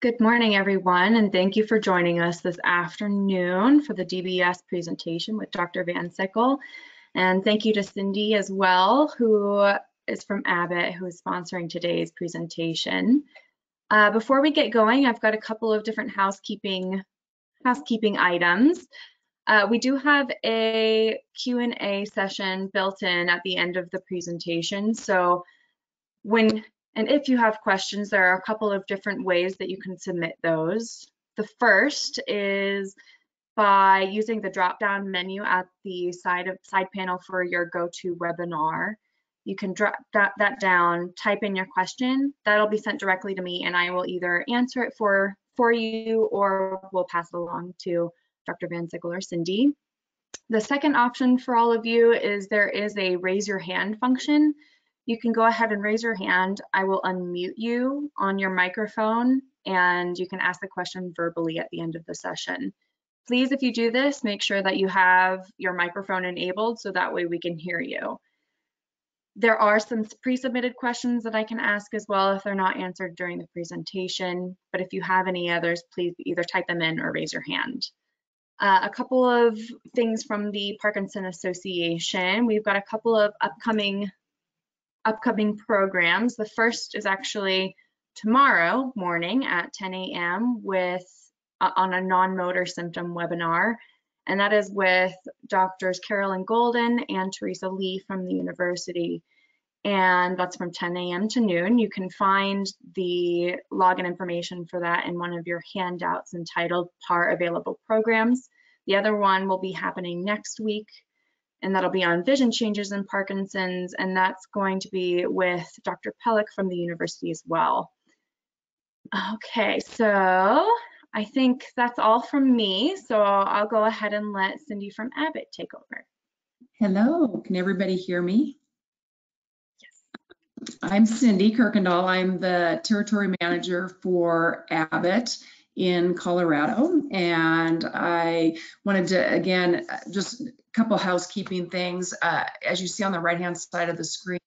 Good morning, everyone, and thank you for joining us this afternoon for the DBS presentation with Dr. VanSickle. And thank you to Cindy as well, who is from Abbott, who is sponsoring today's presentation. Uh, before we get going, I've got a couple of different housekeeping housekeeping items. Uh, we do have a Q&A session built in at the end of the presentation. So when and if you have questions, there are a couple of different ways that you can submit those. The first is by using the drop-down menu at the side of side panel for your GoToWebinar. You can drop that, down, type in your question. That'll be sent directly to me, and I will either answer it for for you or we'll pass it along to Dr. VanSickle or Cindy. The second option for all of you is there is a raise your hand function you can go ahead and raise your hand. I will unmute you on your microphone and you can ask the question verbally at the end of the session. Please, if you do this, make sure that you have your microphone enabled so that way we can hear you. There are some pre-submitted questions that I can ask as well if they're not answered during the presentation, but if you have any others, please either type them in or raise your hand. Uh, a couple of things from the Parkinson Association. We've got a couple of upcoming upcoming programs. The first is actually tomorrow morning at 10 a.m. with uh, on a non-motor symptom webinar, and that is with doctors Carolyn Golden and Teresa Lee from the university. And that's from 10 a.m. to noon. You can find the login information for that in one of your handouts entitled PAR Available Programs. The other one will be happening next week and that'll be on vision changes in Parkinson's, and that's going to be with Dr. Pellick from the university as well. Okay, so I think that's all from me, so I'll go ahead and let Cindy from Abbott take over. Hello, can everybody hear me? Yes. I'm Cindy Kirkendall. I'm the territory manager for Abbott in Colorado. And I wanted to, again, just couple housekeeping things. Uh, as you see on the right-hand side of the screen,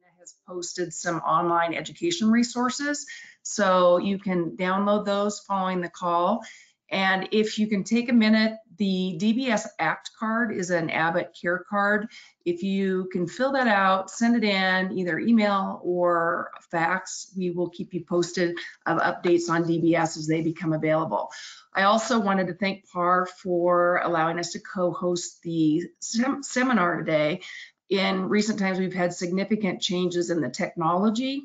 Elena has posted some online education resources. So you can download those following the call. And if you can take a minute, the DBS ACT card is an Abbott Care card. If you can fill that out, send it in, either email or fax, we will keep you posted of updates on DBS as they become available. I also wanted to thank PAR for allowing us to co-host the sem seminar today. In recent times, we've had significant changes in the technology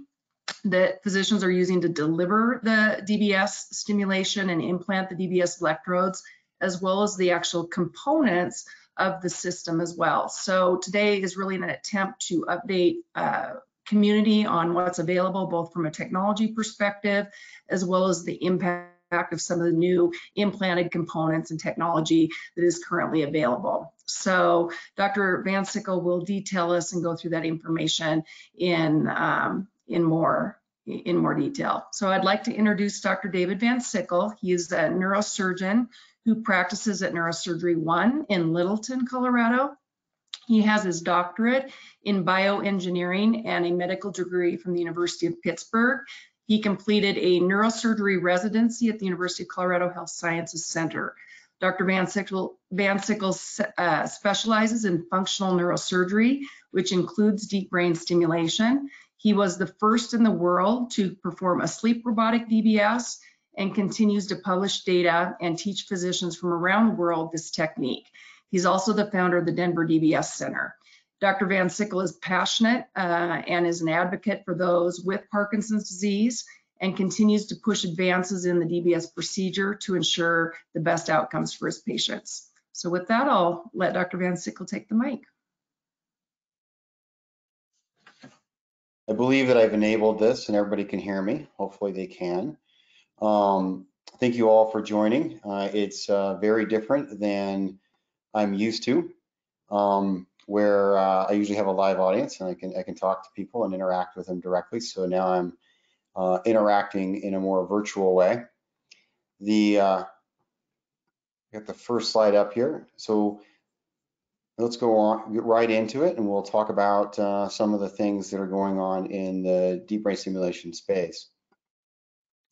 that physicians are using to deliver the DBS stimulation and implant the DBS electrodes, as well as the actual components of the system as well. So today is really an attempt to update uh, community on what's available, both from a technology perspective, as well as the impact of some of the new implanted components and technology that is currently available. So Dr. VanSickle will detail us and go through that information in um, in more in more detail. So I'd like to introduce Dr. David VanSickle. He is a neurosurgeon who practices at Neurosurgery One in Littleton, Colorado. He has his doctorate in bioengineering and a medical degree from the University of Pittsburgh. He completed a neurosurgery residency at the University of Colorado Health Sciences Center. Dr. VanSickle, Van Sickle uh, specializes in functional neurosurgery, which includes deep brain stimulation. He was the first in the world to perform a sleep robotic DBS and continues to publish data and teach physicians from around the world this technique. He's also the founder of the Denver DBS Center. Dr. VanSickle is passionate uh, and is an advocate for those with Parkinson's disease and continues to push advances in the DBS procedure to ensure the best outcomes for his patients. So with that, I'll let Dr. VanSickle take the mic. I believe that I've enabled this and everybody can hear me. Hopefully they can. Um, thank you all for joining. Uh, it's uh, very different than I'm used to, um, where uh, I usually have a live audience and I can I can talk to people and interact with them directly. So now I'm uh, interacting in a more virtual way. The uh, got the first slide up here. So let's go on, get right into it, and we'll talk about uh, some of the things that are going on in the deep brain stimulation space.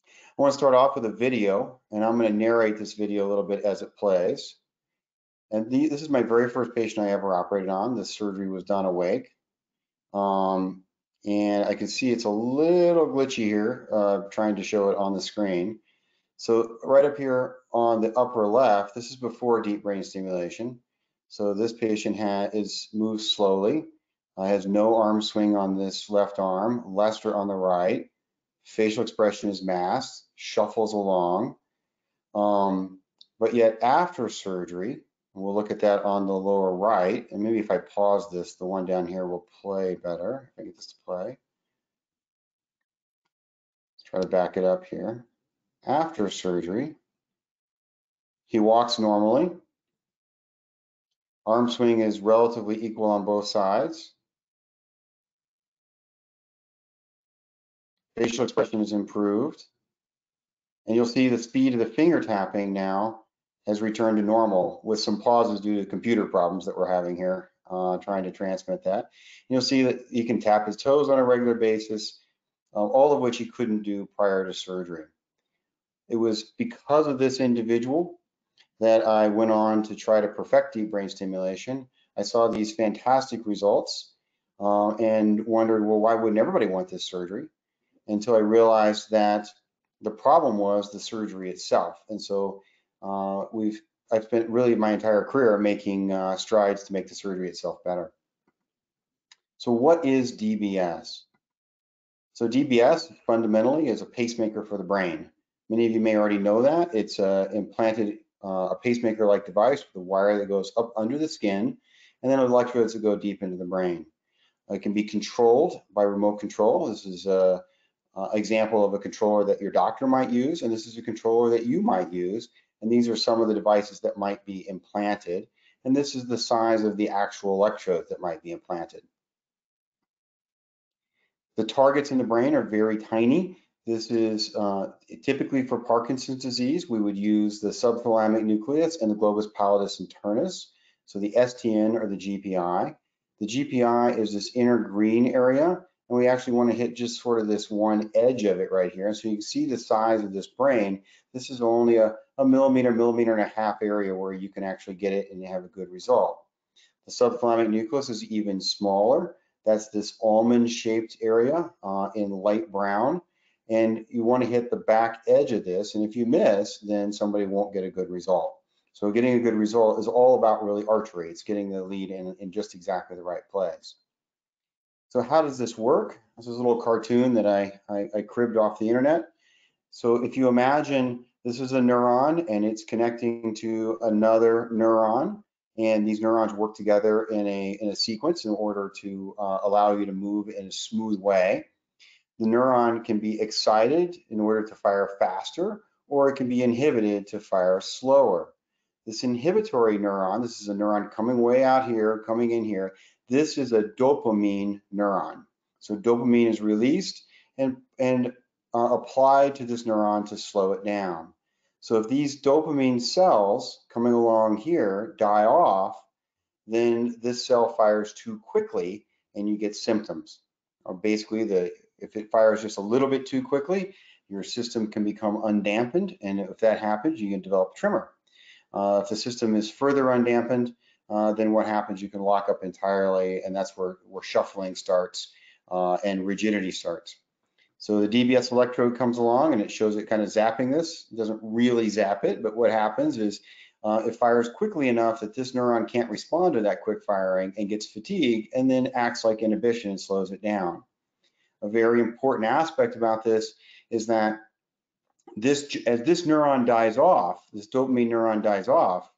I want to start off with a video, and I'm going to narrate this video a little bit as it plays. And the, this is my very first patient I ever operated on. This surgery was done awake. Um, and I can see it's a little glitchy here, uh, trying to show it on the screen. So right up here on the upper left, this is before deep brain stimulation. So this patient has is moves slowly, uh, has no arm swing on this left arm, Lester on the right. Facial expression is masked, shuffles along. Um, but yet after surgery, we'll look at that on the lower right, and maybe if I pause this, the one down here will play better. If I get this to play. Let's try to back it up here. After surgery, he walks normally. Arm swing is relatively equal on both sides. Facial expression is improved. And you'll see the speed of the finger tapping now has returned to normal with some pauses due to computer problems that we're having here, uh, trying to transmit that. You'll see that he can tap his toes on a regular basis, uh, all of which he couldn't do prior to surgery. It was because of this individual that I went on to try to perfect deep brain stimulation. I saw these fantastic results uh, and wondered, well, why wouldn't everybody want this surgery? Until I realized that the problem was the surgery itself. And so uh, we've I've spent really my entire career making uh, strides to make the surgery itself better. So what is DBS? So DBS fundamentally is a pacemaker for the brain. Many of you may already know that. It's uh, implanted uh, a pacemaker-like device with a wire that goes up under the skin and then electrodes that go deep into the brain. It can be controlled by remote control. This is a, a example of a controller that your doctor might use, and this is a controller that you might use and these are some of the devices that might be implanted. And this is the size of the actual electrode that might be implanted. The targets in the brain are very tiny. This is uh, typically for Parkinson's disease, we would use the subthalamic nucleus and the globus pallidus internus. So the STN or the GPI. The GPI is this inner green area, and we actually want to hit just sort of this one edge of it right here. And so you can see the size of this brain. This is only a, a millimeter, millimeter and a half area where you can actually get it and have a good result. The subthalamic nucleus is even smaller. That's this almond shaped area uh, in light brown. And you want to hit the back edge of this. And if you miss, then somebody won't get a good result. So getting a good result is all about really archery. It's getting the lead in, in just exactly the right place. So how does this work? This is a little cartoon that I, I, I cribbed off the internet. So if you imagine this is a neuron and it's connecting to another neuron and these neurons work together in a, in a sequence in order to uh, allow you to move in a smooth way. The neuron can be excited in order to fire faster or it can be inhibited to fire slower. This inhibitory neuron, this is a neuron coming way out here, coming in here, this is a dopamine neuron. So dopamine is released and, and uh, applied to this neuron to slow it down. So if these dopamine cells coming along here die off, then this cell fires too quickly and you get symptoms. Or basically, the if it fires just a little bit too quickly, your system can become undampened, and if that happens, you can develop tremor. Uh, if the system is further undampened, uh, then what happens? You can lock up entirely, and that's where, where shuffling starts uh, and rigidity starts. So the DBS electrode comes along and it shows it kind of zapping this. It doesn't really zap it, but what happens is uh, it fires quickly enough that this neuron can't respond to that quick firing and gets fatigued and then acts like inhibition and slows it down. A very important aspect about this is that this as this neuron dies off, this dopamine neuron dies off,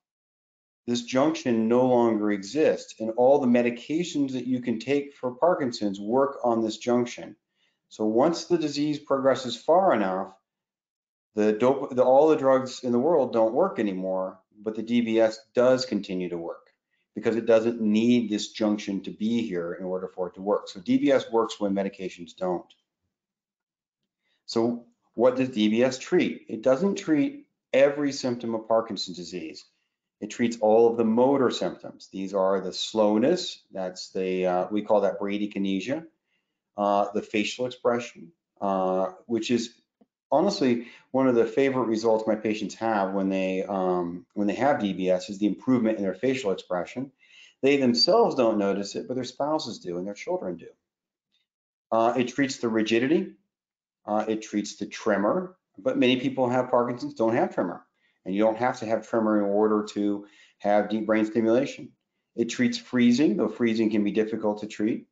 this junction no longer exists and all the medications that you can take for Parkinson's work on this junction. So once the disease progresses far enough, the, dope, the all the drugs in the world don't work anymore, but the DBS does continue to work because it doesn't need this junction to be here in order for it to work. So DBS works when medications don't. So what does DBS treat? It doesn't treat every symptom of Parkinson's disease. It treats all of the motor symptoms. These are the slowness, that's the, uh, we call that bradykinesia, uh, the facial expression, uh, which is honestly, one of the favorite results my patients have when they um, when they have DBS is the improvement in their facial expression. They themselves don't notice it, but their spouses do and their children do. Uh, it treats the rigidity. Uh, it treats the tremor, but many people have Parkinson's don't have tremor, and you don't have to have tremor in order to have deep brain stimulation. It treats freezing, though freezing can be difficult to treat.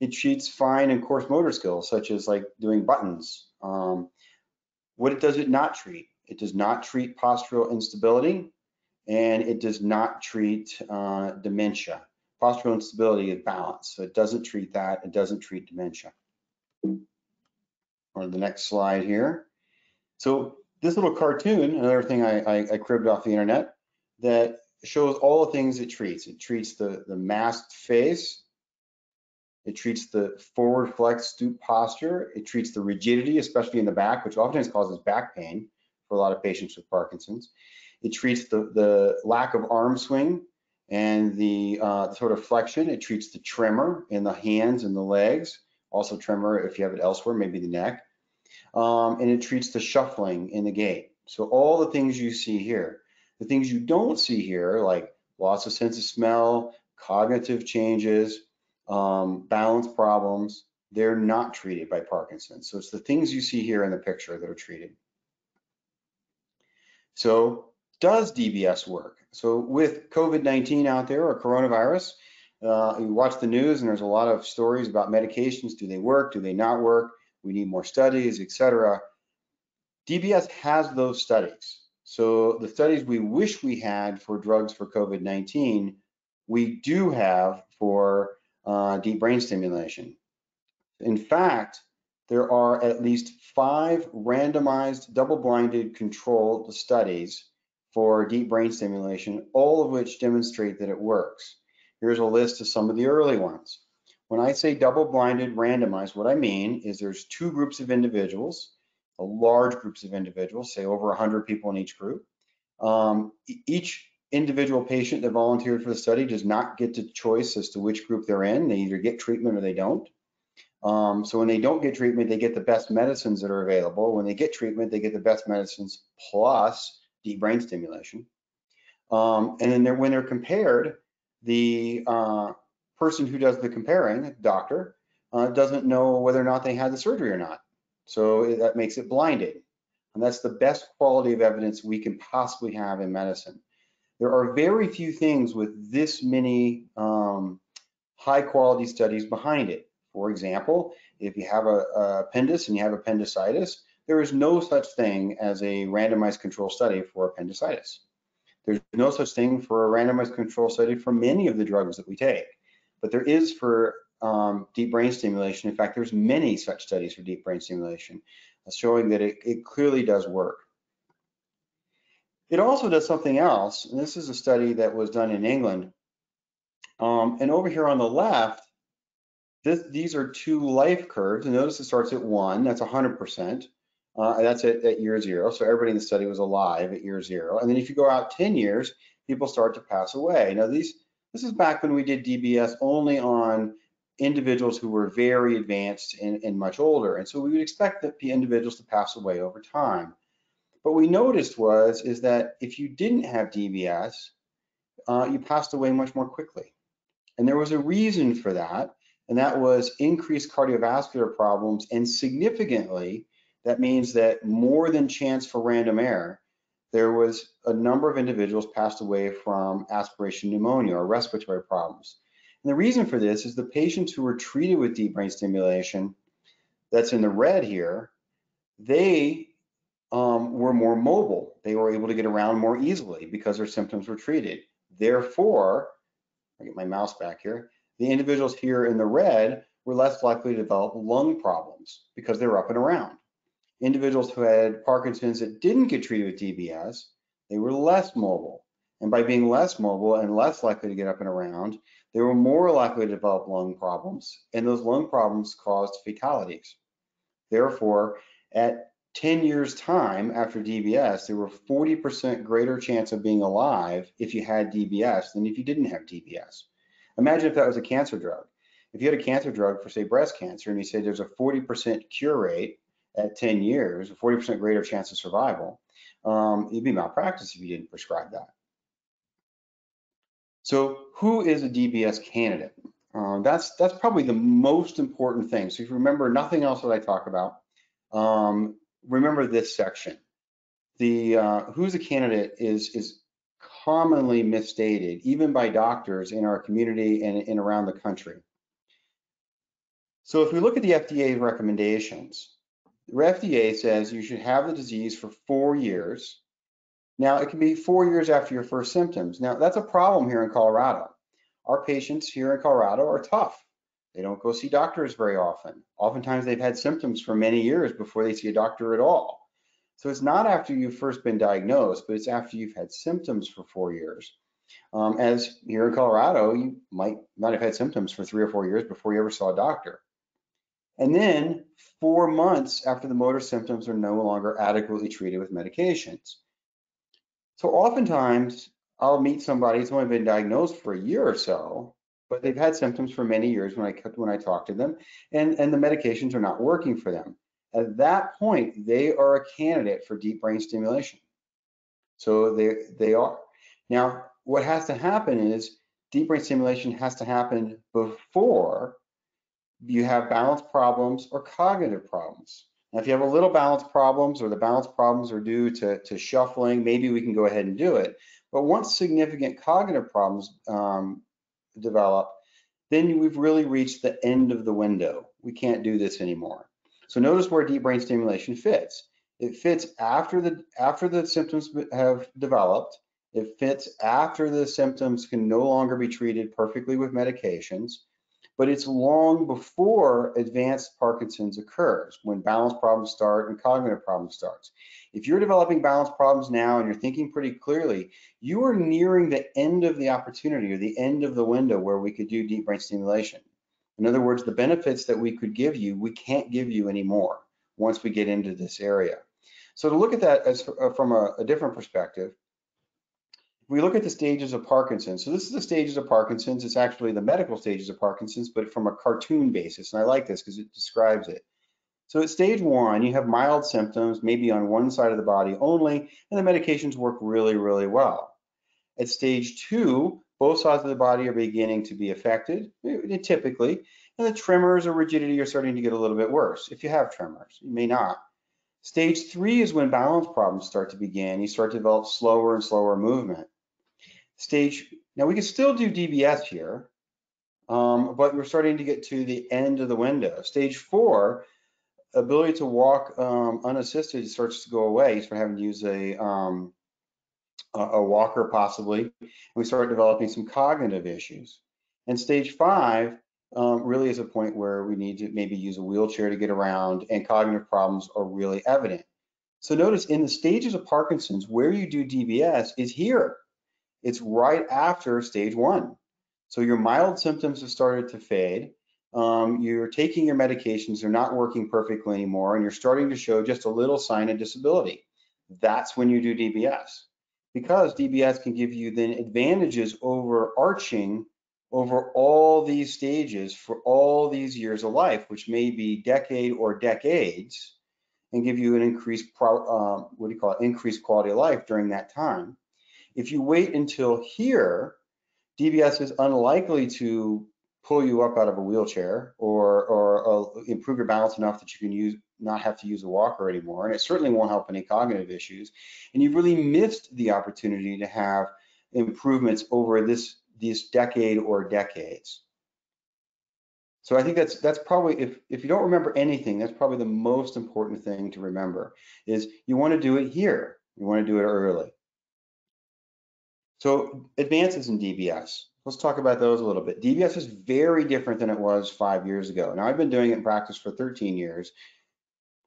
It treats fine and coarse motor skills, such as like doing buttons. Um, what does it not treat? It does not treat postural instability, and it does not treat uh, dementia. Postural instability is balance, so it doesn't treat that. It doesn't treat dementia. On the next slide here. So this little cartoon, another thing I, I, I cribbed off the internet, that shows all the things it treats. It treats the, the masked face. It treats the forward flex stoop posture. It treats the rigidity, especially in the back, which oftentimes causes back pain for a lot of patients with Parkinson's. It treats the, the lack of arm swing and the uh, sort of flexion. It treats the tremor in the hands and the legs, also tremor if you have it elsewhere, maybe the neck. Um, and it treats the shuffling in the gait. So all the things you see here. The things you don't see here, like loss of sense of smell, cognitive changes, um, balance problems, they're not treated by Parkinson's. So it's the things you see here in the picture that are treated. So does DBS work? So with COVID-19 out there or coronavirus, uh, you watch the news and there's a lot of stories about medications. Do they work? Do they not work? We need more studies, etc. DBS has those studies. So the studies we wish we had for drugs for COVID-19, we do have for uh, deep brain stimulation. In fact, there are at least five randomized double-blinded controlled studies for deep brain stimulation, all of which demonstrate that it works. Here's a list of some of the early ones. When I say double-blinded randomized, what I mean is there's two groups of individuals large groups of individuals, say over 100 people in each group. Um, each individual patient that volunteered for the study does not get to choice as to which group they're in. They either get treatment or they don't. Um, so when they don't get treatment, they get the best medicines that are available. When they get treatment, they get the best medicines plus deep brain stimulation. Um, and then they're, when they're compared, the uh, person who does the comparing, doctor, uh, doesn't know whether or not they had the surgery or not. So that makes it blinded. And that's the best quality of evidence we can possibly have in medicine. There are very few things with this many um, high quality studies behind it. For example, if you have a, a appendix and you have appendicitis, there is no such thing as a randomized control study for appendicitis. There's no such thing for a randomized control study for many of the drugs that we take, but there is for um, deep brain stimulation. In fact, there's many such studies for deep brain stimulation uh, showing that it, it clearly does work. It also does something else, and this is a study that was done in England. Um, and over here on the left, this, these are two life curves, and notice it starts at one, that's 100%. Uh, that's at, at year zero, so everybody in the study was alive at year zero. And then if you go out 10 years, people start to pass away. Now these, this is back when we did DBS only on individuals who were very advanced and, and, much older. And so we would expect that the individuals to pass away over time. What we noticed was is that if you didn't have DBS, uh, you passed away much more quickly. And there was a reason for that, and that was increased cardiovascular problems. And significantly, that means that more than chance for random error, there was a number of individuals passed away from aspiration pneumonia or respiratory problems. And the reason for this is the patients who were treated with deep brain stimulation, that's in the red here, they um, were more mobile. They were able to get around more easily because their symptoms were treated. Therefore, I get my mouse back here, the individuals here in the red were less likely to develop lung problems because they were up and around. Individuals who had Parkinson's that didn't get treated with DBS, they were less mobile. And by being less mobile and less likely to get up and around, they were more likely to develop lung problems, and those lung problems caused fatalities. Therefore, at 10 years time after DBS, there were 40% greater chance of being alive if you had DBS than if you didn't have DBS. Imagine if that was a cancer drug. If you had a cancer drug for say breast cancer and you say there's a 40% cure rate at 10 years, a 40% greater chance of survival, um, it'd be malpractice if you didn't prescribe that. So who is a DBS candidate? Uh, that's that's probably the most important thing. So if you remember nothing else that I talk about, um, remember this section. The uh, who's a candidate is is commonly misstated, even by doctors in our community and, and around the country. So if we look at the FDA recommendations, the FDA says you should have the disease for four years. Now, it can be four years after your first symptoms. Now, that's a problem here in Colorado. Our patients here in Colorado are tough. They don't go see doctors very often. Oftentimes, they've had symptoms for many years before they see a doctor at all. So it's not after you've first been diagnosed, but it's after you've had symptoms for four years. Um, as here in Colorado, you might not have had symptoms for three or four years before you ever saw a doctor. And then four months after the motor symptoms are no longer adequately treated with medications. So oftentimes I'll meet somebody who's only been diagnosed for a year or so, but they've had symptoms for many years when I when I talk to them, and, and the medications are not working for them. At that point, they are a candidate for deep brain stimulation. So they they are. Now, what has to happen is deep brain stimulation has to happen before you have balance problems or cognitive problems. Now, if you have a little balance problems or the balance problems are due to, to shuffling, maybe we can go ahead and do it. But once significant cognitive problems um, develop, then we've really reached the end of the window. We can't do this anymore. So notice where deep brain stimulation fits. It fits after the after the symptoms have developed. It fits after the symptoms can no longer be treated perfectly with medications but it's long before advanced Parkinson's occurs, when balance problems start and cognitive problems starts. If you're developing balance problems now and you're thinking pretty clearly, you are nearing the end of the opportunity or the end of the window where we could do deep brain stimulation. In other words, the benefits that we could give you, we can't give you anymore once we get into this area. So to look at that as uh, from a, a different perspective, we look at the stages of Parkinson's, so this is the stages of Parkinson's. It's actually the medical stages of Parkinson's, but from a cartoon basis. And I like this because it describes it. So at stage one, you have mild symptoms, maybe on one side of the body only, and the medications work really, really well. At stage two, both sides of the body are beginning to be affected, eh, typically, and the tremors or rigidity are starting to get a little bit worse. If you have tremors, you may not. Stage three is when balance problems start to begin. You start to develop slower and slower movement. Stage, now we can still do DBS here, um, but we're starting to get to the end of the window. Stage four, ability to walk um, unassisted starts to go away. You start having to use a, um, a walker possibly, and we start developing some cognitive issues. And stage five um, really is a point where we need to maybe use a wheelchair to get around and cognitive problems are really evident. So notice in the stages of Parkinson's, where you do DBS is here. It's right after stage one. So your mild symptoms have started to fade. Um, you're taking your medications, they're not working perfectly anymore, and you're starting to show just a little sign of disability. That's when you do DBS. Because DBS can give you then advantages overarching over all these stages for all these years of life, which may be decade or decades, and give you an increased, uh, what do you call it, increased quality of life during that time. If you wait until here, DBS is unlikely to pull you up out of a wheelchair or, or uh, improve your balance enough that you can use not have to use a walker anymore. And it certainly won't help any cognitive issues. And you've really missed the opportunity to have improvements over this, this decade or decades. So I think that's that's probably if if you don't remember anything, that's probably the most important thing to remember is you want to do it here. You want to do it early. So advances in DBS. Let's talk about those a little bit. DBS is very different than it was five years ago. Now I've been doing it in practice for 13 years,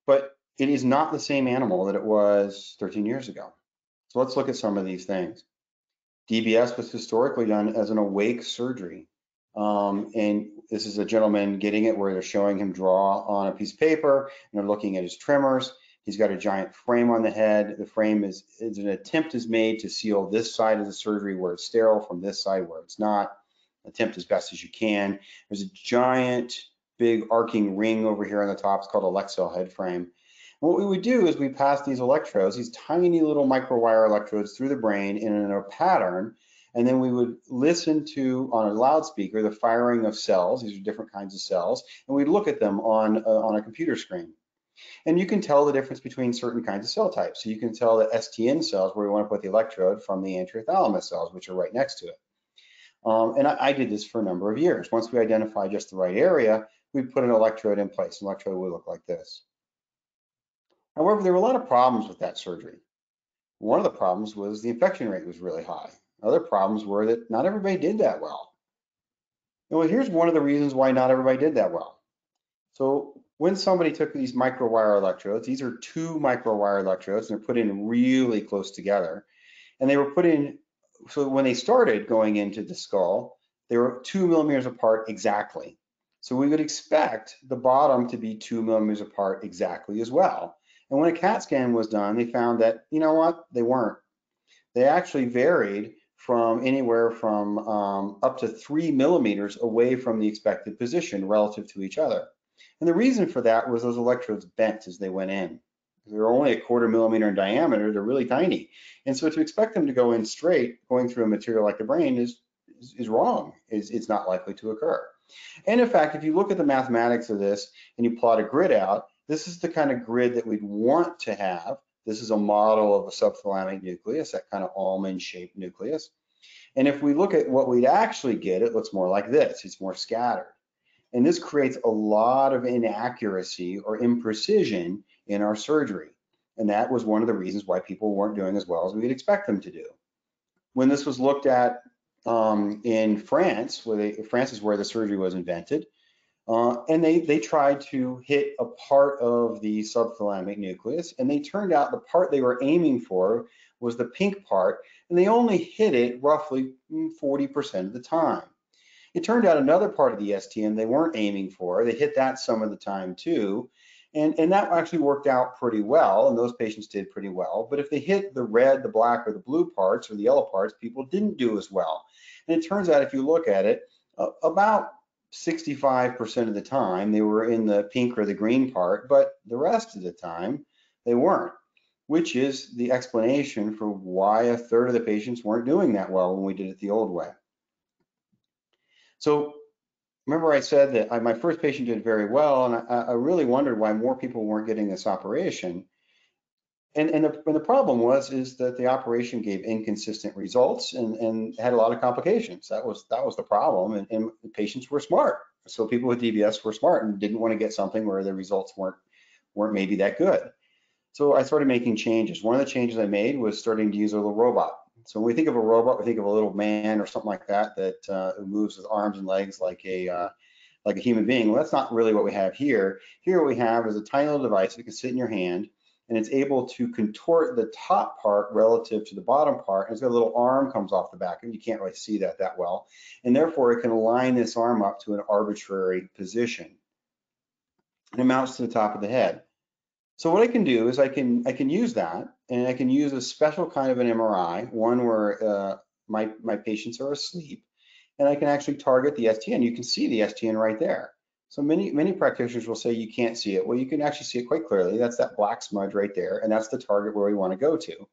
but it is not the same animal that it was 13 years ago. So let's look at some of these things. DBS was historically done as an awake surgery. Um, and this is a gentleman getting it where they're showing him draw on a piece of paper and they're looking at his tremors. He's got a giant frame on the head. The frame is, is an attempt is made to seal this side of the surgery where it's sterile from this side where it's not. Attempt as best as you can. There's a giant big arcing ring over here on the top. It's called a Leksell head frame. What we would do is we pass these electrodes, these tiny little microwire electrodes through the brain in a pattern, and then we would listen to, on a loudspeaker, the firing of cells. These are different kinds of cells, and we'd look at them on, uh, on a computer screen. And you can tell the difference between certain kinds of cell types. So you can tell the STN cells where we want to put the electrode from the anteriothalamus cells, which are right next to it. Um, and I, I, did this for a number of years. Once we identify just the right area, we put an electrode in place. An electrode would look like this. However, there were a lot of problems with that surgery. One of the problems was the infection rate was really high. Other problems were that not everybody did that well. And well, here's one of the reasons why not everybody did that well. So when somebody took these microwire electrodes, these are two microwire electrodes, and they're put in really close together. And they were put in, so when they started going into the skull, they were two millimeters apart exactly. So we would expect the bottom to be two millimeters apart exactly as well. And when a CAT scan was done, they found that, you know what, they weren't. They actually varied from anywhere from um, up to three millimeters away from the expected position relative to each other. And the reason for that was those electrodes bent as they went in. They're only a quarter millimeter in diameter, they're really tiny. And so to expect them to go in straight, going through a material like the brain is, is, is wrong, is it's not likely to occur. And in fact, if you look at the mathematics of this and you plot a grid out, this is the kind of grid that we'd want to have. This is a model of a subthalamic nucleus, that kind of almond-shaped nucleus. And if we look at what we'd actually get, it looks more like this. It's more scattered. And this creates a lot of inaccuracy or imprecision in our surgery. And that was one of the reasons why people weren't doing as well as we'd expect them to do. When this was looked at um, in France, where they, France is where the surgery was invented, uh, and they, they tried to hit a part of the subthalamic nucleus, and they turned out the part they were aiming for was the pink part, and they only hit it roughly 40% of the time. It turned out another part of the STN they weren't aiming for, they hit that some of the time too, and, and that actually worked out pretty well, and those patients did pretty well. But if they hit the red, the black, or the blue parts, or the yellow parts, people didn't do as well. And it turns out if you look at it, uh, about 65% of the time they were in the pink or the green part, but the rest of the time they weren't, which is the explanation for why a third of the patients weren't doing that well when we did it the old way. So remember I said that I, my first patient did very well, and I, I really wondered why more people weren't getting this operation. And, and, the, and the problem was is that the operation gave inconsistent results and, and had a lot of complications. That was that was the problem. And, and the patients were smart. So people with DBS were smart and didn't want to get something where the results weren't weren't maybe that good. So I started making changes. One of the changes I made was starting to use a little robot. So when we think of a robot, we think of a little man or something like that that uh, moves with arms and legs like a uh, like a human being. Well, that's not really what we have here. Here what we have is a tiny little device that can sit in your hand and it's able to contort the top part relative to the bottom part. And it's got a little arm comes off the back, and you can't really see that that well. And therefore, it can align this arm up to an arbitrary position. And it mounts to the top of the head. So what I can do is I can I can use that, and I can use a special kind of an MRI, one where uh, my my patients are asleep, and I can actually target the STN. You can see the STN right there. So many, many practitioners will say you can't see it. Well, you can actually see it quite clearly. That's that black smudge right there, and that's the target where we want to go to.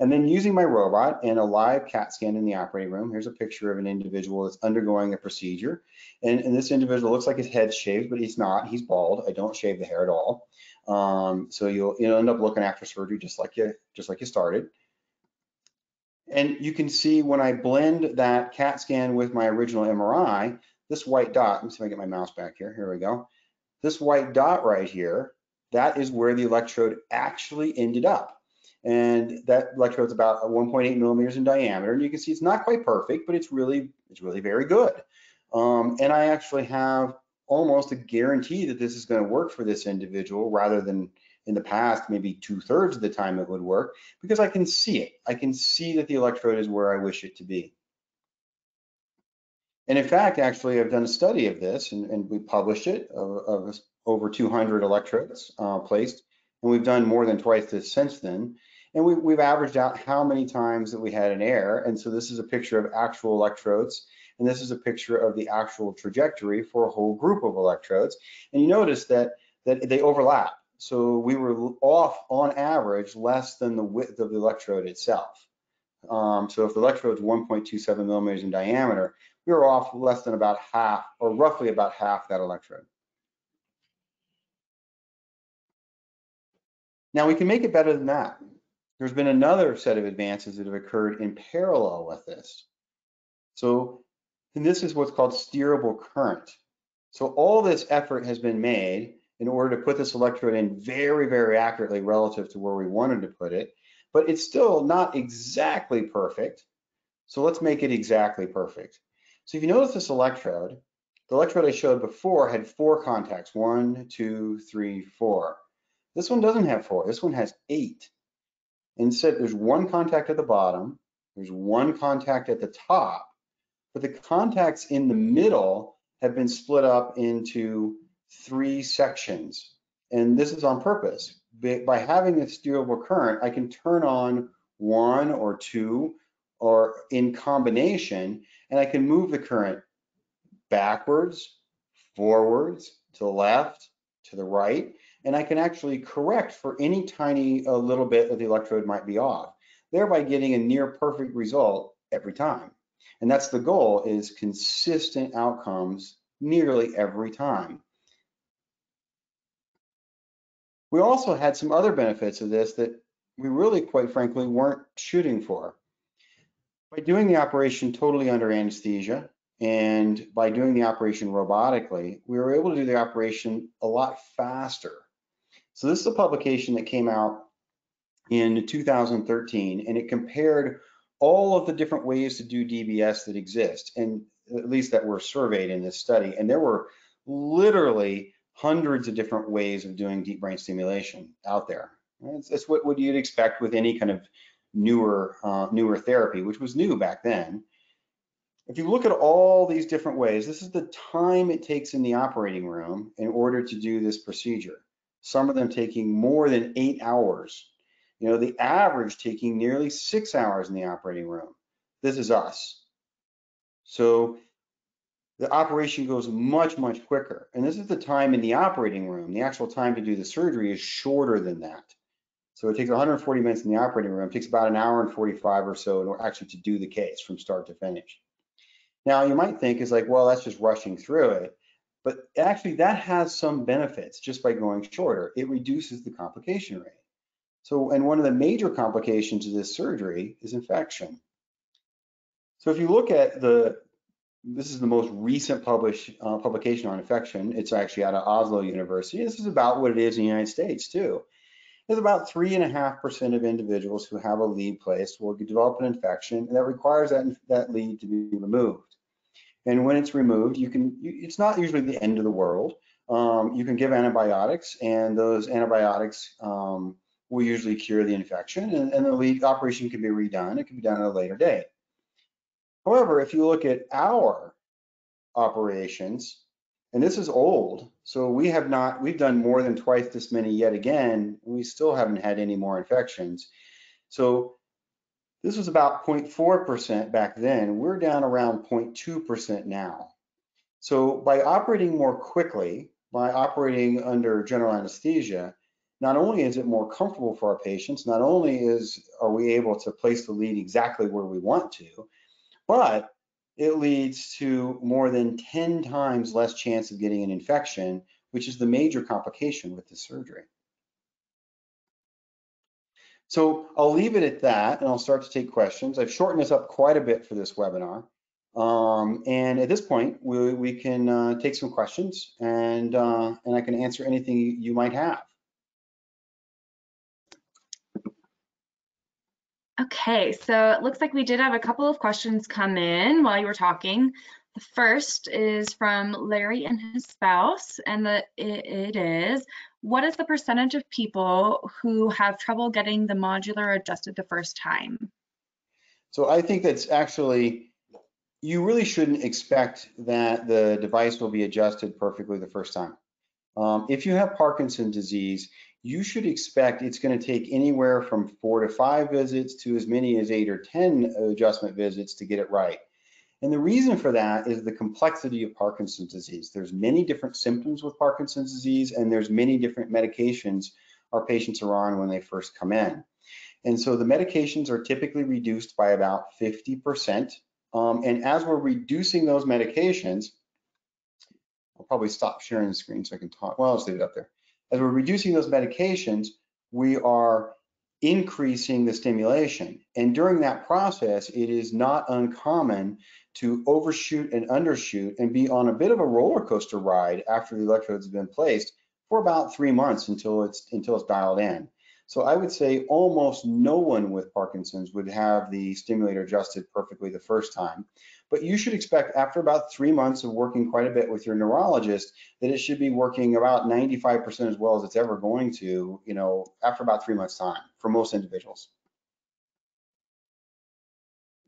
And then using my robot and a live CAT scan in the operating room, here's a picture of an individual that's undergoing a procedure. And, and this individual looks like his head's shaved, but he's not. He's bald. I don't shave the hair at all. Um, so you'll, you'll end up looking after surgery just like you, just like you started. And you can see when I blend that CAT scan with my original MRI, this white dot, let me see if I get my mouse back here. Here we go. This white dot right here, that is where the electrode actually ended up. And that electrode is about 1.8 millimeters in diameter. And you can see it's not quite perfect, but it's really, it's really very good. Um, and I actually have almost a guarantee that this is going to work for this individual rather than in the past, maybe two thirds of the time it would work because I can see it. I can see that the electrode is where I wish it to be. And in fact, actually, I've done a study of this and, and we published it of, of over 200 electrodes uh, placed. And we've done more than twice this since then. And we, we've averaged out how many times that we had an error. And so this is a picture of actual electrodes. And this is a picture of the actual trajectory for a whole group of electrodes. And you notice that, that they overlap. So we were off on average less than the width of the electrode itself. Um, so if the electrode is 1.27 millimeters in diameter, we were off less than about half or roughly about half that electrode. Now we can make it better than that. There's been another set of advances that have occurred in parallel with this. So and this is what's called steerable current. So all this effort has been made in order to put this electrode in very, very accurately relative to where we wanted to put it, but it's still not exactly perfect. So let's make it exactly perfect. So if you notice this electrode, the electrode I showed before had four contacts, one, two, three, four. This one doesn't have four, this one has eight. Instead, there's one contact at the bottom, there's one contact at the top, but the contacts in the middle have been split up into three sections. And this is on purpose. By having this steerable current, I can turn on one or two or in combination, and I can move the current backwards, forwards, to the left, to the right, and I can actually correct for any tiny uh, little bit that the electrode might be off, thereby getting a near perfect result every time. And that's the goal is consistent outcomes nearly every time. We also had some other benefits of this that we really, quite frankly, weren't shooting for. By doing the operation totally under anesthesia and by doing the operation robotically, we were able to do the operation a lot faster. So this is a publication that came out in 2013 and it compared all of the different ways to do DBS that exist, and at least that were surveyed in this study. And there were literally hundreds of different ways of doing deep brain stimulation out there. It's, it's what, what you'd expect with any kind of newer uh, newer therapy, which was new back then. If you look at all these different ways, this is the time it takes in the operating room in order to do this procedure. Some of them taking more than eight hours you know, the average taking nearly six hours in the operating room. This is us. So the operation goes much, much quicker. And this is the time in the operating room. The actual time to do the surgery is shorter than that. So it takes 140 minutes in the operating room. It takes about an hour and 45 or so in actually to do the case from start to finish. Now you might think is like, well, that's just rushing through it. But actually that has some benefits just by going shorter. It reduces the complication rate. So, and one of the major complications of this surgery is infection. So if you look at the, this is the most recent published uh, publication on infection. It's actually out of Oslo University. This is about what it is in the United States too. There's about three and a half percent of individuals who have a lead placed will develop an infection that requires that, that lead to be removed. And when it's removed, you can, it's not usually the end of the world. Um, you can give antibiotics and those antibiotics um, will usually cure the infection and, and the lead operation can be redone. It can be done at a later date. However, if you look at our operations, and this is old, so we have not, we've done more than twice this many yet again, we still haven't had any more infections. So this was about 0.4% back then. We're down around 0.2% now. So by operating more quickly, by operating under general anesthesia, not only is it more comfortable for our patients, not only is are we able to place the lead exactly where we want to, but it leads to more than 10 times less chance of getting an infection, which is the major complication with the surgery. So I'll leave it at that and I'll start to take questions. I've shortened this up quite a bit for this webinar. Um, and at this point, we, we can uh, take some questions and, uh, and I can answer anything you might have. Okay, so it looks like we did have a couple of questions come in while you were talking. The first is from Larry and his spouse, and the, it, it is, what is the percentage of people who have trouble getting the modular adjusted the first time? So I think that's actually, you really shouldn't expect that the device will be adjusted perfectly the first time. Um, if you have Parkinson's disease, you should expect it's going to take anywhere from four to five visits to as many as eight or 10 adjustment visits to get it right. And the reason for that is the complexity of Parkinson's disease. There's many different symptoms with Parkinson's disease, and there's many different medications our patients are on when they first come in. And so the medications are typically reduced by about 50%. Um, and as we're reducing those medications, I'll probably stop sharing the screen so I can talk. Well, let's leave it up there. As we're reducing those medications, we are increasing the stimulation. And during that process, it is not uncommon to overshoot and undershoot and be on a bit of a roller coaster ride after the electrodes have been placed for about three months until it's until it's dialed in. So I would say almost no one with Parkinson's would have the stimulator adjusted perfectly the first time. But you should expect after about three months of working quite a bit with your neurologist that it should be working about 95% as well as it's ever going to, you know, after about three months time for most individuals.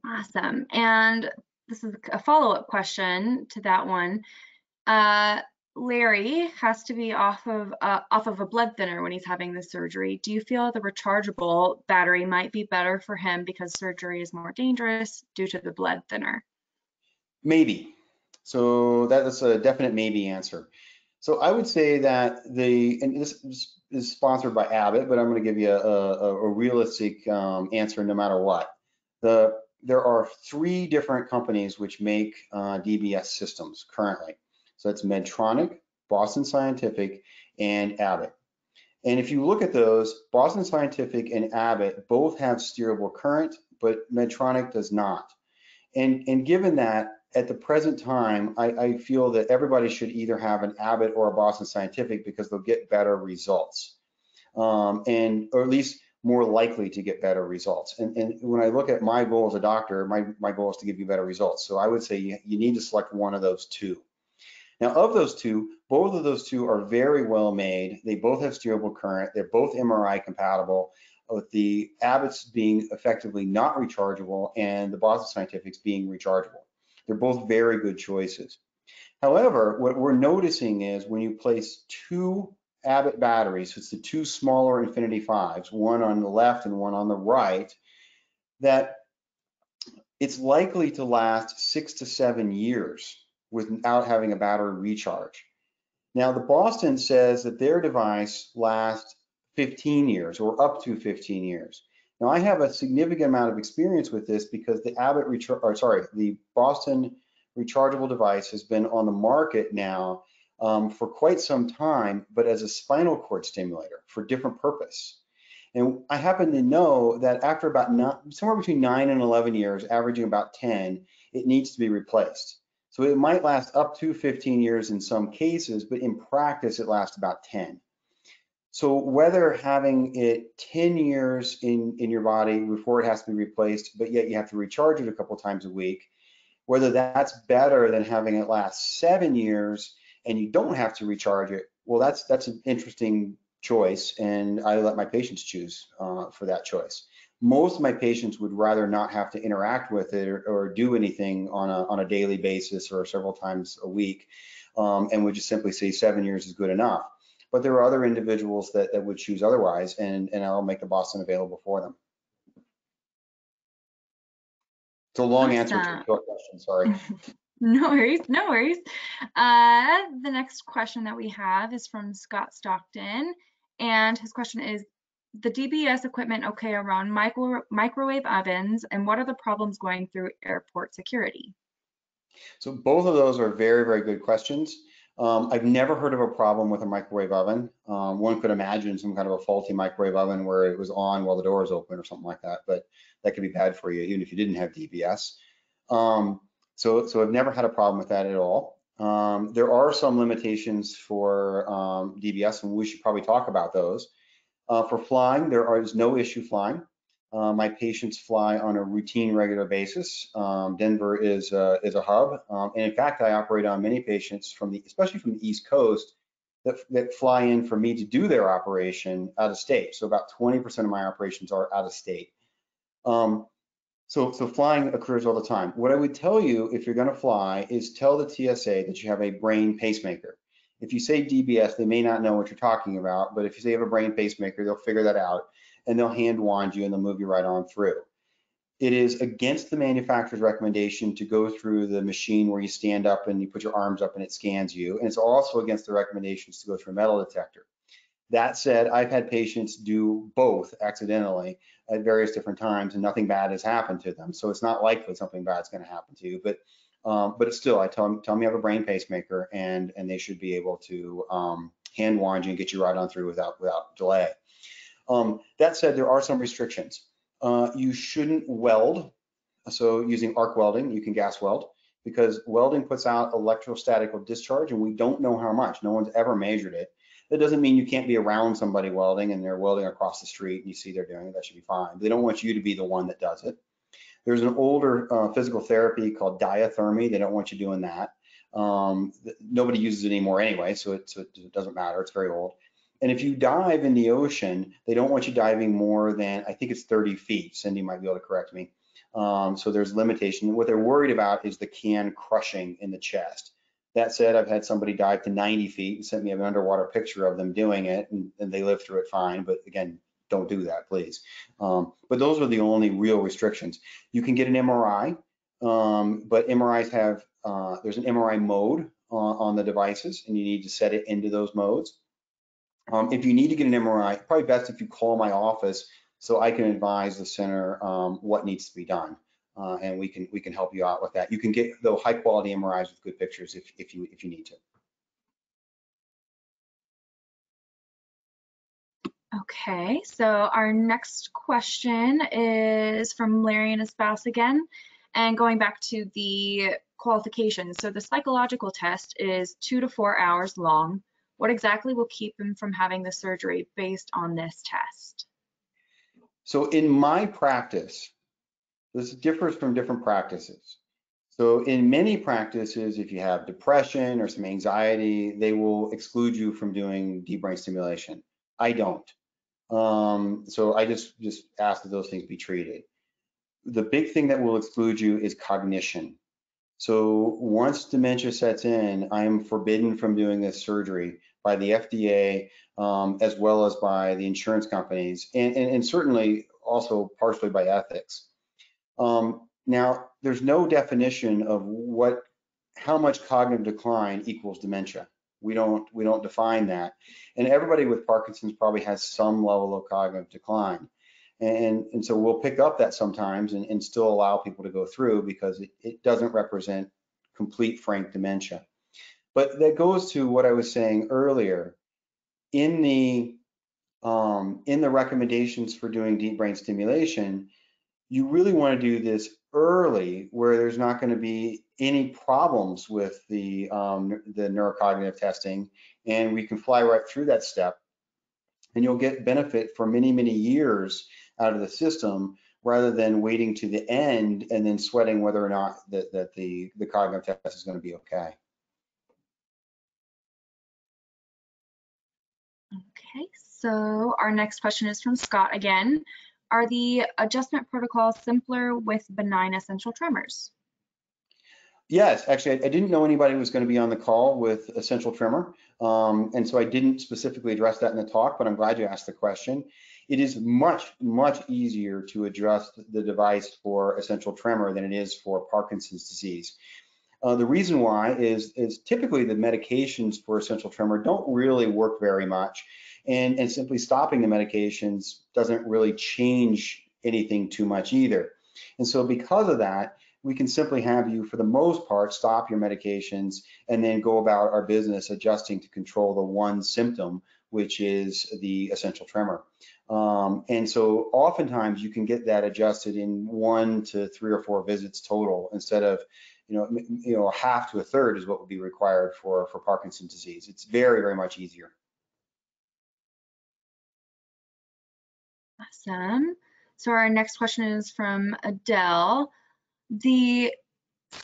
Awesome. And this is a follow-up question to that one. Uh, Larry has to be off of uh, off of a blood thinner when he's having the surgery. Do you feel the rechargeable battery might be better for him because surgery is more dangerous due to the blood thinner? Maybe. So that's a definite maybe answer. So I would say that the, and this is sponsored by Abbott, but I'm going to give you a, a, a realistic um, answer no matter what. The, there are three different companies which make uh, DBS systems currently. So that's Medtronic, Boston Scientific, and Abbott. And if you look at those, Boston Scientific and Abbott both have steerable current, but Medtronic does not. And, and given that, at the present time, I, I, feel that everybody should either have an Abbott or a Boston Scientific because they'll get better results, um, and or at least more likely to get better results. And, and, when I look at my goal as a doctor, my, my goal is to give you better results. So I would say you, you need to select one of those two. Now, of those two, both of those two are very well made. They both have steerable current. They're both MRI compatible, with the Abbott's being effectively not rechargeable and the Boston Scientifics being rechargeable. They're both very good choices. However, what we're noticing is when you place two Abbott batteries, so it's the two smaller Infinity 5s, one on the left and one on the right, that it's likely to last six to seven years without having a battery recharge. Now, the Boston says that their device lasts 15 years or up to 15 years. Now, I have a significant amount of experience with this because the Abbott, or sorry, the Boston rechargeable device has been on the market now um, for quite some time, but as a spinal cord stimulator for different purpose. And I happen to know that after about somewhere between nine and 11 years, averaging about 10, it needs to be replaced. So it might last up to 15 years in some cases, but in practice, it lasts about 10. So whether having it 10 years in, in your body before it has to be replaced, but yet you have to recharge it a couple times a week, whether that's better than having it last seven years and you don't have to recharge it, well, that's that's an interesting choice, and I let my patients choose uh, for that choice most of my patients would rather not have to interact with it or, or do anything on a, on a daily basis or several times a week um, and would just simply say seven years is good enough. But there are other individuals that, that would choose otherwise and, and I'll make the Boston available for them. It's a long answer to a short question, sorry. no worries, no worries. Uh, the next question that we have is from Scott Stockton. And his question is, the DBS equipment okay around micro, microwave ovens, and what are the problems going through airport security? So both of those are very, very good questions. Um, I've never heard of a problem with a microwave oven. Um, one could imagine some kind of a faulty microwave oven where it was on while the door was open or something like that, but that could be bad for you even if you didn't have DBS. Um, so, so I've never had a problem with that at all. Um, there are some limitations for um, DBS, and we should probably talk about those. Uh, for flying, there is no issue flying. Uh, my patients fly on a routine, regular basis. Um, Denver is uh, is a hub, um, and in fact, I operate on many patients from the, especially from the East Coast, that that fly in for me to do their operation out of state. So about 20% of my operations are out of state. Um, so, so flying occurs all the time. What I would tell you if you're going to fly is tell the TSA that you have a brain pacemaker. If you say DBS, they may not know what you're talking about, but if you say you have a brain pacemaker, they'll figure that out and they'll hand wand you and they'll move you right on through. It is against the manufacturer's recommendation to go through the machine where you stand up and you put your arms up and it scans you. And it's also against the recommendations to go through a metal detector. That said, I've had patients do both accidentally at various different times and nothing bad has happened to them. So it's not likely something bad's going to happen to you. But um, but it's still, I tell them, tell them you have a brain pacemaker and and they should be able to um, hand wand you and get you right on through without without delay. Um, that said, there are some restrictions. Uh, you shouldn't weld. So using arc welding, you can gas weld because welding puts out electrostatic discharge and we don't know how much. No one's ever measured it. That doesn't mean you can't be around somebody welding and they're welding across the street and you see they're doing it, that should be fine. They don't want you to be the one that does it. There's an older uh, physical therapy called diathermy. They don't want you doing that. Um, nobody uses it anymore anyway, so it, so it doesn't matter. It's very old. And if you dive in the ocean, they don't want you diving more than, I think it's 30 feet. Cindy might be able to correct me. Um, so there's limitation. What they're worried about is the can crushing in the chest. That said, I've had somebody dive to 90 feet and sent me an underwater picture of them doing it, and, and they lived through it fine. But again, don't do that, please. Um, but those are the only real restrictions. You can get an MRI, um, but MRIs have, uh, there's an MRI mode on, on the devices, and you need to set it into those modes. Um, if you need to get an MRI, probably best if you call my office so I can advise the center um, what needs to be done, uh, and we can we can help you out with that. You can get though high quality MRIs with good pictures if if you if you need to. Okay, so our next question is from Larry and his spouse again, and going back to the qualifications. So the psychological test is two to four hours long. What exactly will keep him from having the surgery based on this test? So in my practice, this differs from different practices. So in many practices, if you have depression or some anxiety, they will exclude you from doing deep brain stimulation. I don't. Um, so I just just ask that those things be treated. The big thing that will exclude you is cognition. So once dementia sets in, I am forbidden from doing this surgery by the FDA, um, as well as by the insurance companies, and, and, and certainly also partially by ethics. Um, now, there's no definition of what, how much cognitive decline equals dementia. We don't, we don't define that. And everybody with Parkinson's probably has some level of cognitive decline. And, and so we'll pick up that sometimes and, and still allow people to go through because it, it doesn't represent complete frank dementia. But that goes to what I was saying earlier. In the um, in the recommendations for doing deep brain stimulation, you really want to do this early, where there's not going to be any problems with the um, the neurocognitive testing, and we can fly right through that step, and you'll get benefit for many many years out of the system rather than waiting to the end and then sweating whether or not that, that the, the cognitive test is going to be okay. Okay, so our next question is from Scott again. Are the adjustment protocols simpler with benign essential tremors? Yes, actually, I, I didn't know anybody was going to be on the call with essential tremor, um, and so I didn't specifically address that in the talk, but I'm glad you asked the question. It is much, much easier to adjust the device for essential tremor than it is for Parkinson's disease. Uh, the reason why is, is typically the medications for essential tremor don't really work very much and, and simply stopping the medications doesn't really change anything too much either. And so because of that, we can simply have you, for the most part, stop your medications and then go about our business adjusting to control the one symptom, which is the essential tremor. Um, and so oftentimes you can get that adjusted in one to three or four visits total instead of, you know, you know, half to a third is what would be required for, for Parkinson's disease. It's very, very much easier. Awesome. So our next question is from Adele. The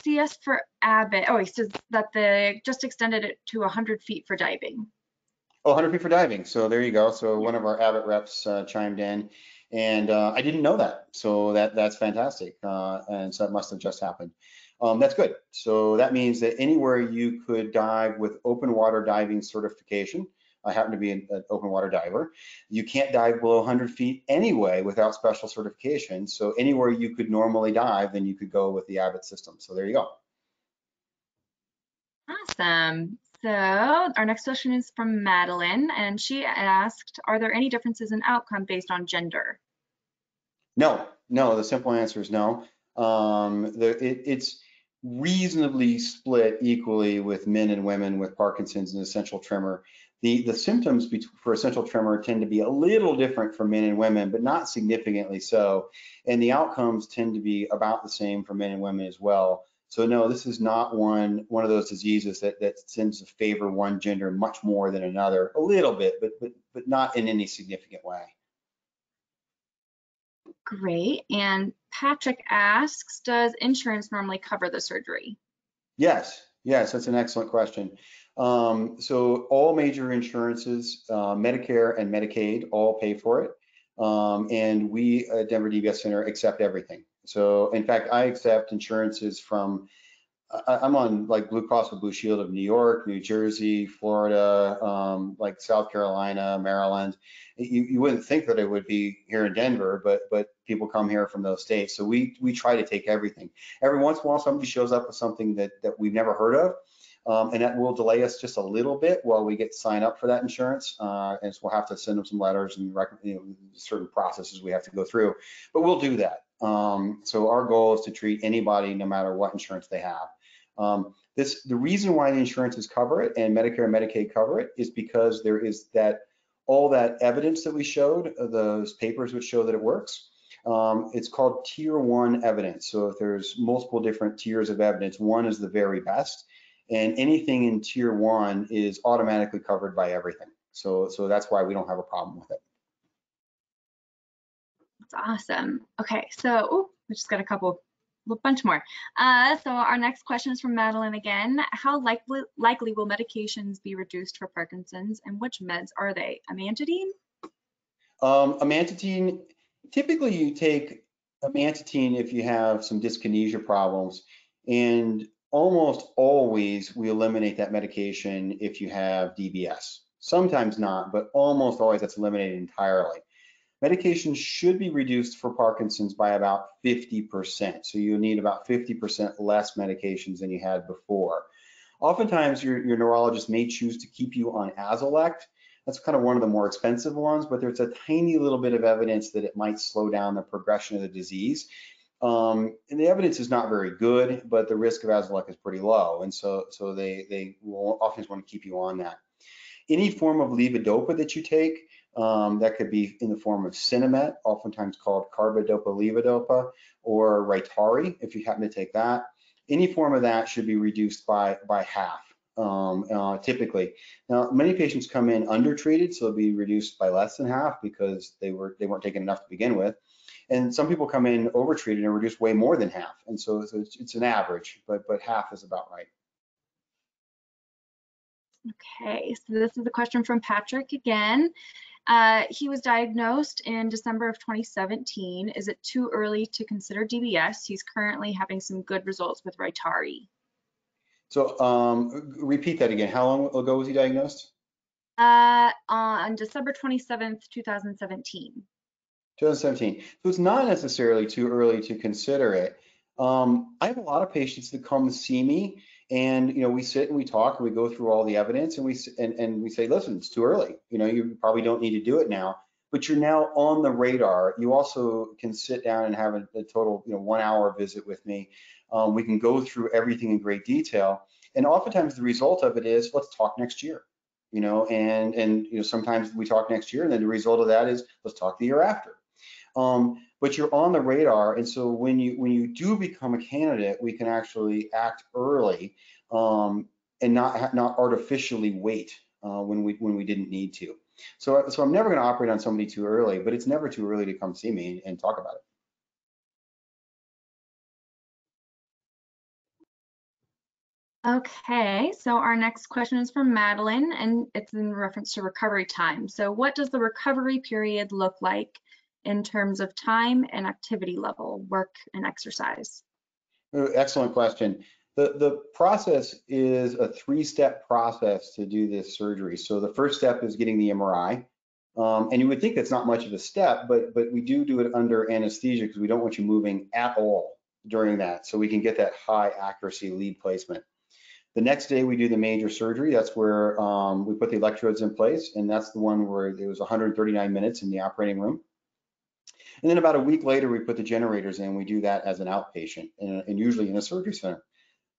CS for Abbott, oh, he says that they just extended it to 100 feet for diving. Oh, 100 feet for diving. So there you go. So one of our Abbott reps uh, chimed in, and uh, I didn't know that. So that that's fantastic. Uh, and so that must have just happened. Um, that's good. So that means that anywhere you could dive with open water diving certification, I happen to be an, an open water diver. You can't dive below 100 feet anyway without special certification. So anywhere you could normally dive, then you could go with the Abbott system. So there you go. Awesome. So our next question is from Madeline, and she asked, are there any differences in outcome based on gender? No, no, the simple answer is no. Um, the, it, it's reasonably split equally with men and women with Parkinson's and essential tremor. The, the symptoms for essential tremor tend to be a little different for men and women, but not significantly so. And the outcomes tend to be about the same for men and women as well. So no, this is not one one of those diseases that that tends to favor one gender much more than another. A little bit, but but but not in any significant way. Great. And Patrick asks, does insurance normally cover the surgery? Yes, yes, that's an excellent question. Um, so all major insurances, uh, Medicare and Medicaid, all pay for it. Um, and we at Denver DBS Center accept everything. So in fact, I accept insurances from, I, am on like Blue Cross and Blue Shield of New York, New Jersey, Florida, um, like South Carolina, Maryland. You, you wouldn't think that it would be here in Denver, but but people come here from those states. So we we try to take everything. Every once in a while, somebody shows up with something that that we've never heard of. Um, and that will delay us just a little bit while we get signed up for that insurance. Uh, and so we'll have to send them some letters and you know, certain processes we have to go through, but we'll do that. Um, so our goal is to treat anybody no matter what insurance they have. Um, this the reason why the insurances cover it and Medicare and Medicaid cover it is because there is that all that evidence that we showed, uh, those papers which show that it works. Um, it's called tier one evidence. So if there's multiple different tiers of evidence, one is the very best, and anything in tier one is automatically covered by everything. So so that's why we don't have a problem with it. That's awesome. Okay, so ooh, we just got a couple, a bunch more. Uh, so our next question is from Madeline again. How likely, likely will medications be reduced for Parkinson's and which meds are they? Amantadine? Um, amantadine, typically you take amantadine if you have some dyskinesia problems and almost always we eliminate that medication if you have DBS. Sometimes not, but almost always that's eliminated entirely medications should be reduced for Parkinson's by about 50%. So you need about 50% less medications than you had before. Oftentimes your, your neurologist may choose to keep you on Azilect. That's kind of one of the more expensive ones, but there's a tiny little bit of evidence that it might slow down the progression of the disease. Um, and the evidence is not very good, but the risk of Azilect is pretty low. And so, so they, they will often want to keep you on that. Any form of levodopa that you take, um, that could be in the form of Sinemet, oftentimes called carbidopa levodopa, or Rytary, if you happen to take that. Any form of that should be reduced by, by half, um, uh, typically. Now, many patients come in undertreated, so it'll be reduced by less than half because they, were, they weren't taking enough to begin with. And some people come in overtreated and reduce way more than half. And so, so it's, it's an average, but, but half is about right. Okay, so this is a question from Patrick again. Uh, he was diagnosed in December of 2017. Is it too early to consider DBS? He's currently having some good results with Rytary. So um, repeat that again. How long ago was he diagnosed? Uh, on December 27th, 2017. 2017. So it's not necessarily too early to consider it. Um, I have a lot of patients that come see me and you know we sit and we talk and we go through all the evidence and we and, and we say listen it's too early. You know you probably don't need to do it now but you're now on the radar. You also can sit down and have a, a total you know one hour visit with me. Um, we can go through everything in great detail. And oftentimes the result of it is let's talk next year you know and and you know sometimes we talk next year and then the result of that is let's talk the year after um, but you're on the radar. And so when you when you do become a candidate, we can actually act early um, and not not artificially wait uh, when we when we didn't need to. So so I'm never going to operate on somebody too early, but it's never too early to come see me and talk about it. Okay, so our next question is from Madeline, and it's in reference to recovery time. So what does the recovery period look like in terms of time and activity level, work and exercise? Excellent question. The, the process is a three-step process to do this surgery. So the first step is getting the MRI. Um, and you would think that's not much of a step, but, but we do do it under anesthesia because we don't want you moving at all during that. So we can get that high accuracy lead placement. The next day we do the major surgery. That's where um, we put the electrodes in place. And that's the one where it was 139 minutes in the operating room. And then about a week later, we put the generators in. We do that as an outpatient and, and usually in a surgery center.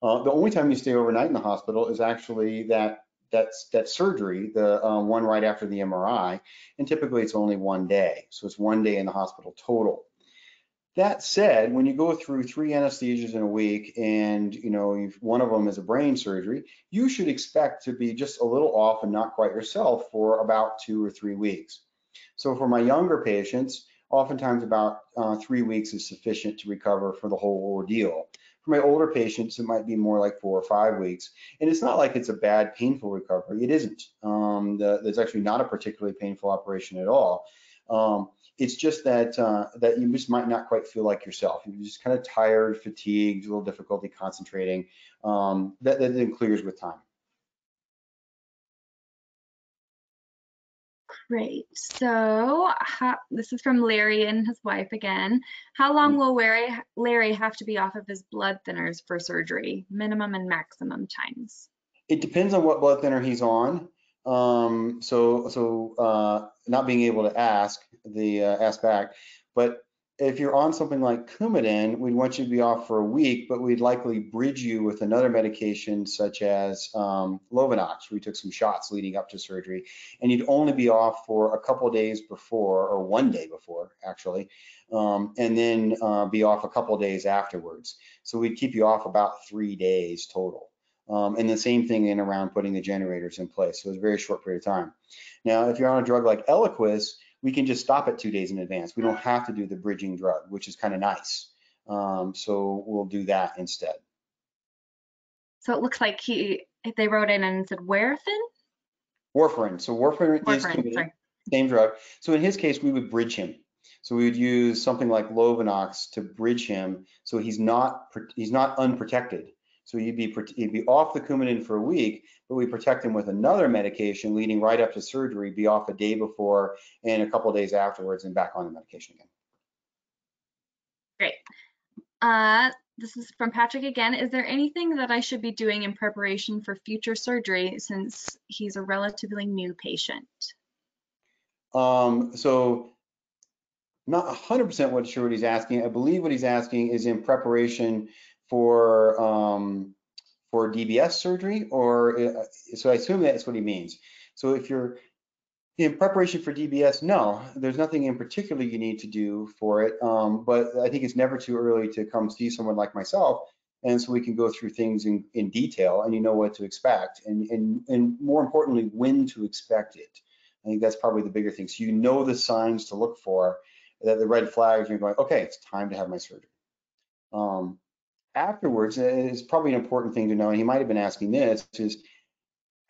Uh, the only time you stay overnight in the hospital is actually that that's that surgery, the um, one right after the MRI, and typically it's only one day. So it's one day in the hospital total. That said, when you go through three anesthesias in a week and you know one of them is a brain surgery, you should expect to be just a little off and not quite yourself for about two or three weeks. So for my younger patients, oftentimes about uh, three weeks is sufficient to recover for the whole ordeal. For my older patients, it might be more like four or five weeks. And it's not like it's a bad, painful recovery. It isn't. Um, the, there's actually not a particularly painful operation at all. Um, it's just that uh, that you just might not quite feel like yourself. You're just kind of tired, fatigued, a little difficulty concentrating. Um, that, that then clears with time. Great. So how, this is from Larry and his wife again. How long will Larry, have to be off of his blood thinners for surgery? Minimum and maximum times? It depends on what blood thinner he's on. Um, so so uh, not being able to ask the uh, ask back, but if you're on something like Coumadin, we'd want you to be off for a week, but we'd likely bridge you with another medication such as um, Lovenox. We took some shots leading up to surgery, and you'd only be off for a couple days before, or one day before, actually, um, and then uh, be off a couple days afterwards. So we'd keep you off about three days total. Um, and the same thing in around putting the generators in place. So it's a very short period of time. Now, if you're on a drug like Eliquis, we can just stop it two days in advance. We don't have to do the bridging drug, which is kind of nice. Um, so we'll do that instead. So it looks like he they wrote in and said warfarin. Warfarin. So warfarin, warfarin is sorry. same drug. So in his case, we would bridge him. So we would use something like Lovenox to bridge him, so he's not he's not unprotected. So he'd be he'd be off the Coumadin for a week, but we protect him with another medication leading right up to surgery, be off a day before and a couple days afterwards, and back on the medication again. Great. Uh, this is from Patrick again. Is there anything that I should be doing in preparation for future surgery since he's a relatively new patient? Um, so not 100% what sure what he's asking. I believe what he's asking is in preparation for um, for DBS surgery, or uh, so I assume that's what he means. So if you're in preparation for DBS, no, there's nothing in particular you need to do for it. Um, but I think it's never too early to come see someone like myself, and so we can go through things in, in detail, and you know what to expect, and, and and more importantly, when to expect it. I think that's probably the bigger thing. So you know the signs to look for, that the red flags, and you're going, okay, it's time to have my surgery. Um, afterwards is probably an important thing to know, and he might have been asking this, is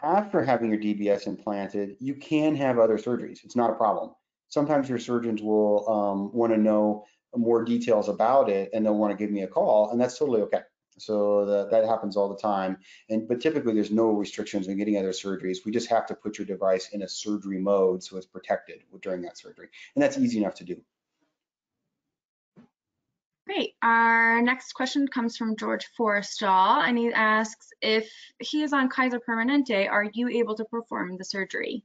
after having your DBS implanted, you can have other surgeries. It's not a problem. Sometimes your surgeons will um, want to know more details about it and they'll want to give me a call, and that's totally okay. So that, that happens all the time. And but typically there's no restrictions on getting other surgeries. We just have to put your device in a surgery mode so it's protected during that surgery. And that's easy enough to do. Great. Our next question comes from George Forrestall, and he asks if he is on Kaiser Permanente, are you able to perform the surgery?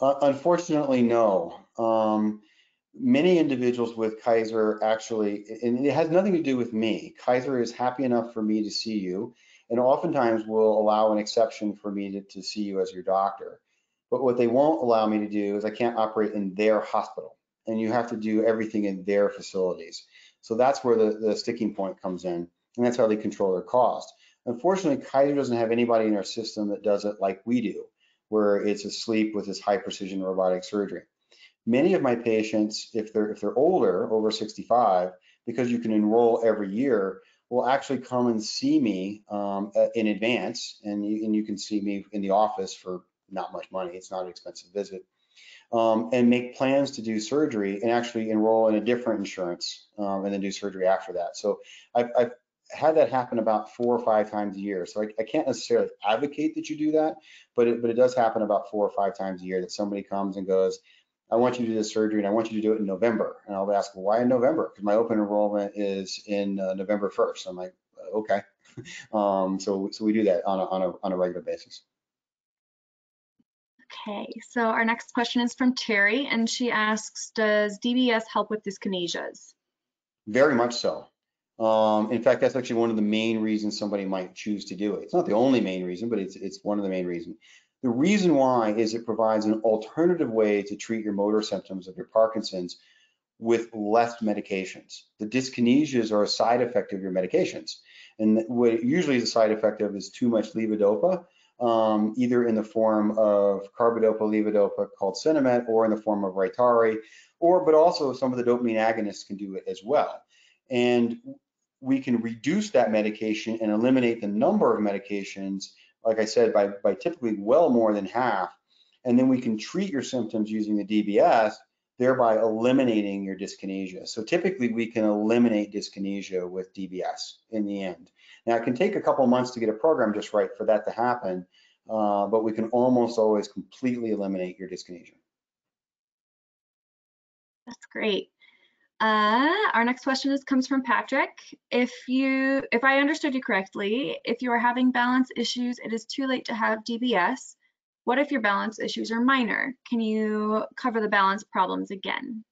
Uh, unfortunately, no. Um, many individuals with Kaiser actually, and it has nothing to do with me. Kaiser is happy enough for me to see you, and oftentimes will allow an exception for me to, to see you as your doctor. But what they won't allow me to do is I can't operate in their hospital, and you have to do everything in their facilities. So that's where the, the sticking point comes in, and that's how they control their cost. Unfortunately, Kaiser doesn't have anybody in our system that does it like we do, where it's asleep with this high precision robotic surgery. Many of my patients, if they're if they're older, over 65, because you can enroll every year, will actually come and see me um, in advance, and you, and you can see me in the office for not much money. It's not an expensive visit um, and make plans to do surgery and actually enroll in a different insurance um, and then do surgery after that. So I've, I've, had that happen about four or five times a year. So I, I can't necessarily advocate that you do that, but it, but it does happen about four or five times a year that somebody comes and goes, I want you to do this surgery and I want you to do it in November. And I'll ask, why in November? Because my open enrollment is in uh, November 1st. I'm like, okay. um, so, so we do that on a, on a, on a regular basis. Okay, so our next question is from Terry, and she asks, does DBS help with dyskinesias? Very much so. Um, in fact, that's actually one of the main reasons somebody might choose to do it. It's not the only main reason, but it's it's one of the main reasons. The reason why is it provides an alternative way to treat your motor symptoms of your Parkinson's with less medications. The dyskinesias are a side effect of your medications. And what usually is a side effect of is too much levodopa, um, either in the form of carbidopa levodopa called Sinemet or in the form of Rytary, or but also some of the dopamine agonists can do it as well. And we can reduce that medication and eliminate the number of medications, like I said, by, by typically well more than half. And then we can treat your symptoms using the DBS, thereby eliminating your dyskinesia. So typically we can eliminate dyskinesia with DBS in the end. Now it can take a couple months to get a program just right for that to happen, uh, but we can almost always completely eliminate your dyskinesia. That's great. Uh, our next question is comes from Patrick. If you, if I understood you correctly, if you are having balance issues, it is too late to have DBS. What if your balance issues are minor? Can you cover the balance problems again?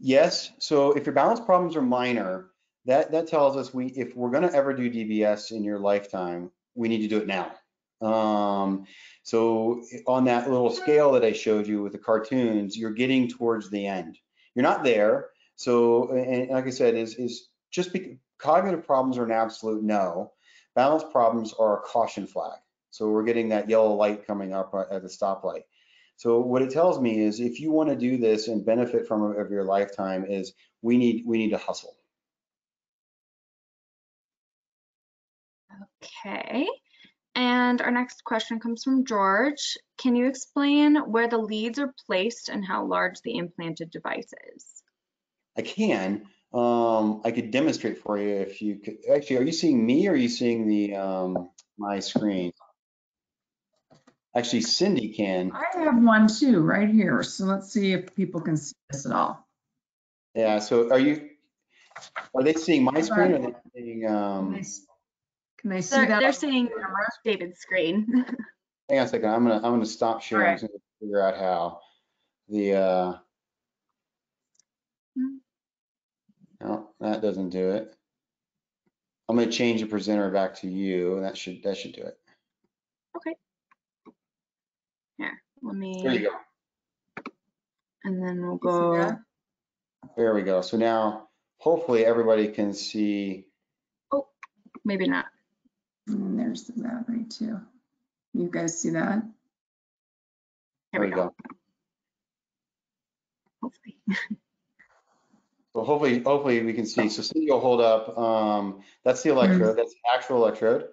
Yes. So if your balance problems are minor, that that tells us we if we're going to ever do DBS in your lifetime, we need to do it now. Um, so on that little scale that I showed you with the cartoons, you're getting towards the end. You're not there, so, and like I said, is is just be, cognitive problems are an absolute no. Balance problems are a caution flag. So we're getting that yellow light coming up at the stoplight. So what it tells me is if you want to do this and benefit from it of your lifetime is we need we need to hustle. Okay. And our next question comes from George. Can you explain where the leads are placed and how large the implanted device is? I can. Um, I could demonstrate for you if you could. Actually, are you seeing me or are you seeing the um, my screen? Actually, Cindy can. I have one too, right here. So let's see if people can see this at all. Yeah. So are you? Are they seeing my screen or are they seeing? Um, can they see they're, that? They're seeing David's screen. hang on a second. I'm gonna I'm gonna stop sharing right. to figure out how. The uh, No, that doesn't do it. I'm going to change the presenter back to you, and that should that should do it. Okay. Here, let me. There you go. And then we'll go. There we go. So now, hopefully, everybody can see. Oh, maybe not. And there's the battery too. You guys see that? There we go. Hopefully. So hopefully, hopefully we can see. So Cindy will hold up. Um, that's the electrode. That's the actual electrode.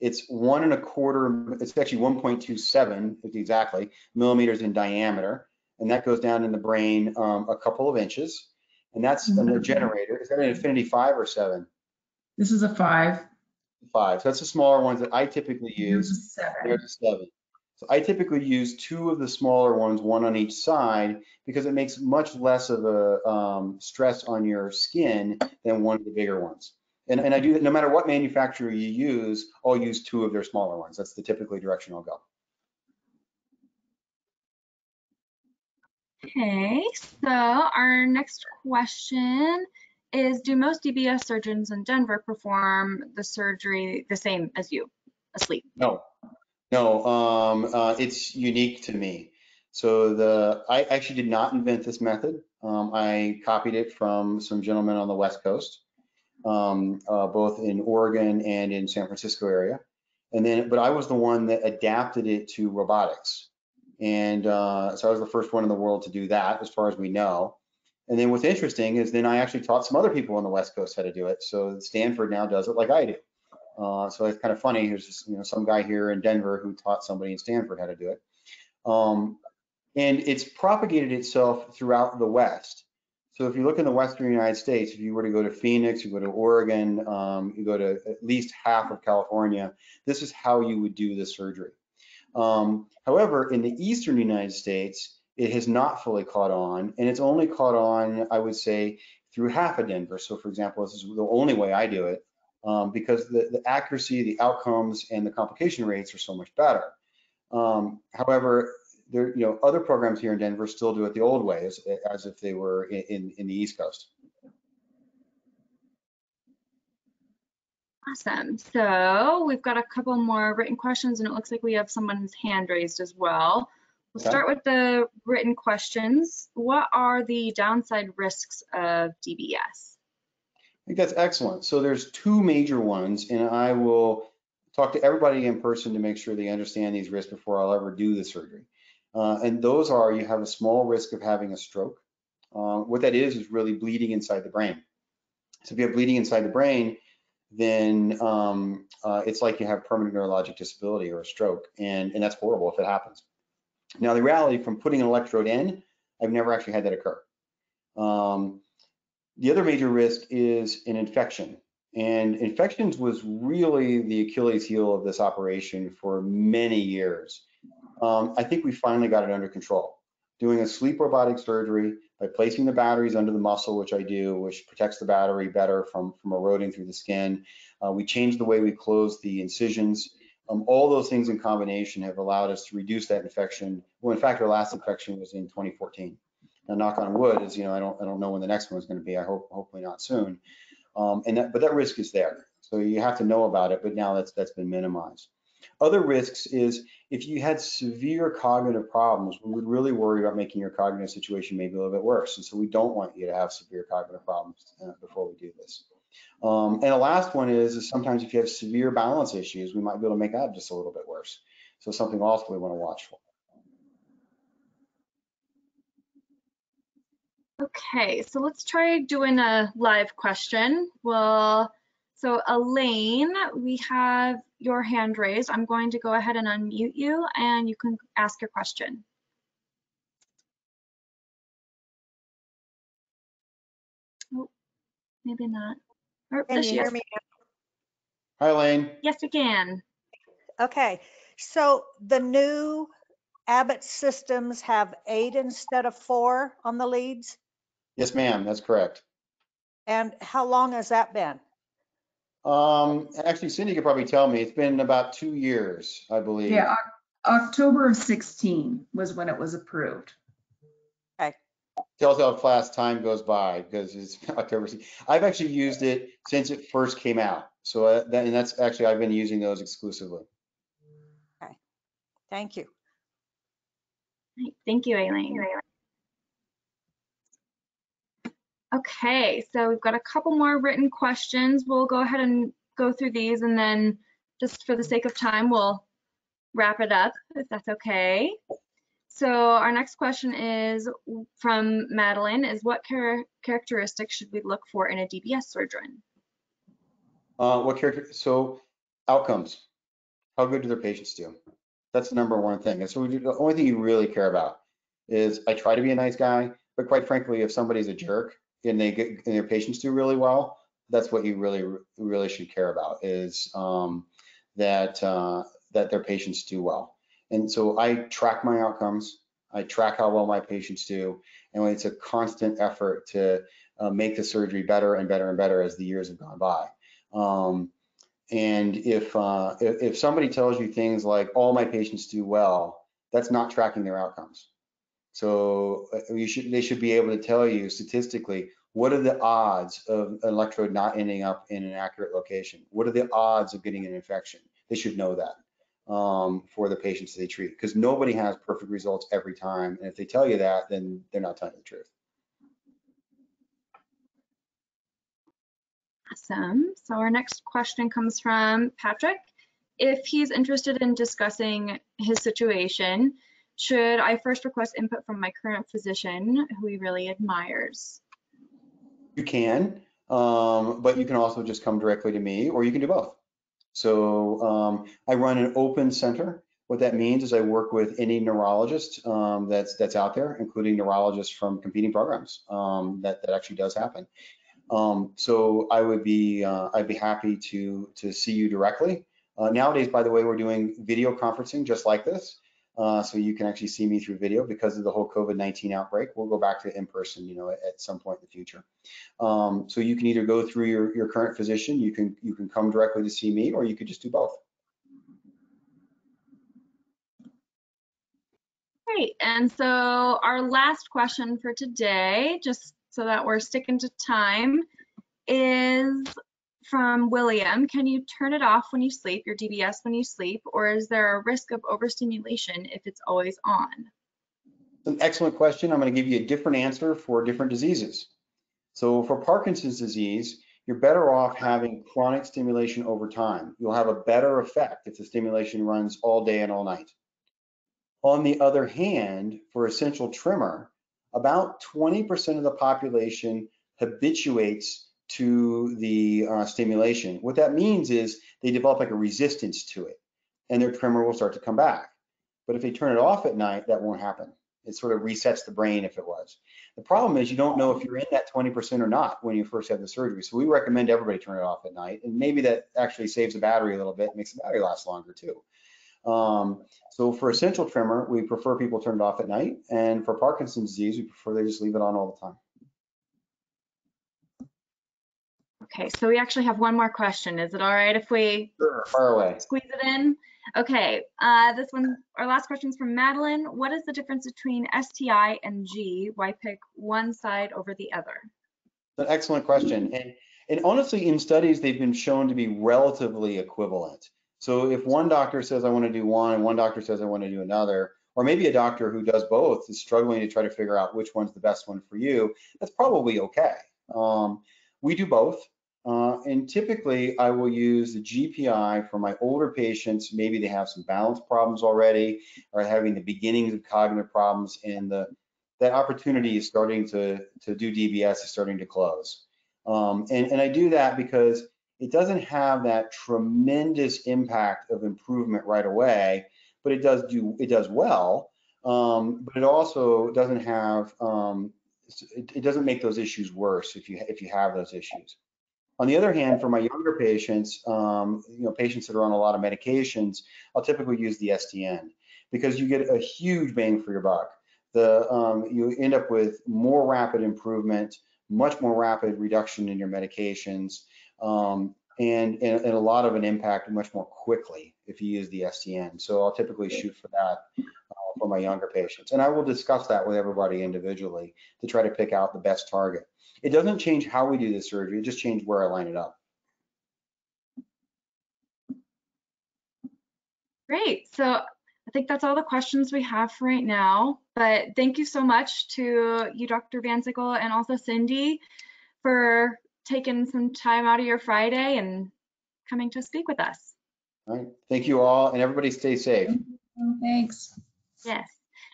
It's one and a quarter. It's actually 1.27 exactly millimeters in diameter, and that goes down in the brain um, a couple of inches. And that's a Mhm. generator. Is that an Infinity five or seven? This is a five. Five. So that's the smaller ones that I typically use. seven. There's a seven. So I typically use two of the smaller ones, one on each side, because it makes much less of a um, stress on your skin than one of the bigger ones. And, and I do that no matter what manufacturer you use, I'll use two of their smaller ones. That's the typically direction I'll go. Okay, so our next question is Do most DBS surgeons in Denver perform the surgery the same as you, asleep? No, no, um, uh, it's unique to me. So the I actually did not invent this method. Um, I copied it from some gentlemen on the West Coast, um, uh, both in Oregon and in San Francisco area. And then, but I was the one that adapted it to robotics. And uh, so I was the first one in the world to do that, as far as we know. And then what's interesting is then I actually taught some other people on the West Coast how to do it. So Stanford now does it like I do. Uh, so it's kind of funny. There's just, you know some guy here in Denver who taught somebody in Stanford how to do it, um, and it's propagated itself throughout the West. So if you look in the Western United States, if you were to go to Phoenix, you go to Oregon, um, you go to at least half of California, this is how you would do the surgery. Um, however, in the Eastern United States, it has not fully caught on, and it's only caught on, I would say, through half of Denver. So for example, this is the only way I do it um, because the, the accuracy, the outcomes, and the complication rates are so much better. Um, however, there, you know, other programs here in Denver still do it the old way, as, as if they were in, in, in the East Coast. Awesome. So we've got a couple more written questions and it looks like we have someone's hand raised as well. We'll start with the written questions. What are the downside risks of DBS? I think that's excellent. So there's two major ones, and I will talk to everybody in person to make sure they understand these risks before I'll ever do the surgery. Uh, and those are you have a small risk of having a stroke. Uh, what that is is really bleeding inside the brain. So if you have bleeding inside the brain, then um, uh, it's like you have permanent neurologic disability or a stroke, and, and that's horrible if it happens. Now the reality from putting an electrode in, I've never actually had that occur. Um, the other major risk is an infection. And infections was really the Achilles heel of this operation for many years. Um, I think we finally got it under control. Doing a sleep robotic surgery by placing the batteries under the muscle, which I do, which protects the battery better from, from eroding through the skin. Uh, we changed the way we close the incisions. Um, all those things in combination have allowed us to reduce that infection. Well, in fact, our last infection was in 2014. Now, knock on wood, is you know I don't I don't know when the next one is going to be. I hope hopefully not soon. Um, and that, but that risk is there, so you have to know about it. But now that's that's been minimized. Other risks is if you had severe cognitive problems, we would really worry about making your cognitive situation maybe a little bit worse. And so we don't want you to have severe cognitive problems uh, before we do this. Um, and the last one is, is sometimes if you have severe balance issues, we might be able to make that just a little bit worse. So something else we want to watch for. Okay, so let's try doing a live question. Well, so Elaine, we have your hand raised. I'm going to go ahead and unmute you and you can ask your question. Oh, maybe not. Or Can there you she hear is. me? Hi, Elaine. Yes, we can. Okay, so the new Abbott systems have eight instead of four on the leads? Yes, ma'am. That's correct. And how long has that been? Um, actually, Cindy could probably tell me. It's been about two years, I believe. Yeah, Oc- October of 16 was when it was approved. Tells how fast time goes by because it's October. I've actually used it since it first came out. So uh, that, and that's actually, I've been using those exclusively. Okay, thank you. Thank you, Aileen. Okay, so we've got a couple more written questions. We'll go ahead and go through these and then just for the sake of time, we'll wrap it up if that's okay. So our next question is from Madeline is what char- characteristics should we look for in a DBS surgeon? Uh, what character, so outcomes, how good do their patients do? That's the number one thing. And so do, the only thing you really care about is I try to be a nice guy, but quite frankly, if somebody's a jerk and they get, and their patients do really well, that's what you really, really should care about is um, that, uh, that their patients do well. And so I track my outcomes. I track how well my patients do. And it's a constant effort to uh, make the surgery better and better and better as the years have gone by. Um, and if, uh, if, if somebody tells you things like all my patients do well, that's not tracking their outcomes. So uh, you should, they should be able to tell you statistically, what are the odds of an electrode not ending up in an accurate location? What are the odds of getting an infection? They should know that um, for the patients they treat because nobody has perfect results every time. And if they tell you that, then they're not telling you the truth. Awesome. So our next question comes from Patrick. If he's interested in discussing his situation, should I first request input from my current physician, who he really admires? You can, um, but you can also just come directly to me or you can do both. So um, I run an open center What that means is I work with any neurologist um, that's that's out there, including neurologists from competing programs. Um, that that actually does happen. Um, so I would be uh, I'd be happy to to see you directly. Uh, nowadays, by the way, we're doing video conferencing just like this, uh, so you can actually see me through video because of the whole COVID-19 outbreak. We'll go back to in person, you know, at, at some point in the future. Um, so you can either go through your your current physician, you can you can come directly to see me, or you could just do both. Great. And so our last question for today, just so that we're sticking to time, is from William. Can you turn it off when you sleep, your DBS when you sleep, or is there a risk of overstimulation if it's always on? It's An excellent question. I'm going to give you a different answer for different diseases. So for Parkinson's disease, you're better off having chronic stimulation over time. You'll have a better effect if the stimulation runs all day and all night. On the other hand, for essential tremor, about 20% of the population habituates to the uh, stimulation. What that means is they develop like a resistance to it and their tremor will start to come back. But if they turn it off at night, that won't happen. It sort of resets the brain if it was. The problem is you don't know if you're in that 20% or not when you first have the surgery. So we recommend everybody turn it off at night. And maybe that actually saves the battery a little bit, makes the battery last longer too. Um, so for essential tremor, we prefer people turn it off at night. And for Parkinson's disease, we prefer they just leave it on all the time. Okay, so we actually have one more question. Is it all right if we Sure. Far away. squeeze it in? Okay, uh, this one, our last question is from Madeline. What is the difference between STI and G? Why pick one side over the other? An excellent question. And, and honestly, in studies, they've been shown to be relatively equivalent. So if one doctor says, I want to do one, and one doctor says, I want to do another, or maybe a doctor who does both is struggling to try to figure out which one's the best one for you, that's probably okay. Um, we do both. Uh, and typically, I will use the GPI for my older patients. Maybe they have some balance problems already, or having the beginnings of cognitive problems, and the that opportunity is starting to to do DBS is starting to close. Um, and and I do that because it doesn't have that tremendous impact of improvement right away, but it does do it does well. Um, but it also doesn't have um, it, it doesn't make those issues worse if you if you have those issues. On the other hand, for my younger patients, um, you know, patients that are on a lot of medications, I'll typically use the STN because you get a huge bang for your buck. The um, you end up with more rapid improvement, much more rapid reduction in your medications, um, and, and, and a lot of an impact much more quickly if you use the STN. So I'll typically shoot for that uh, for my younger patients, and I will discuss that with everybody individually to try to pick out the best target. It doesn't change how we do the surgery, it just changes where I line it up. Great. So I think that's all the questions we have for right now. But thank you so much to you, Dr. VanSickle, and also Cindy for taking some time out of your Friday and coming to speak with us. All right, thank you all, and everybody stay safe. Thanks. Yes.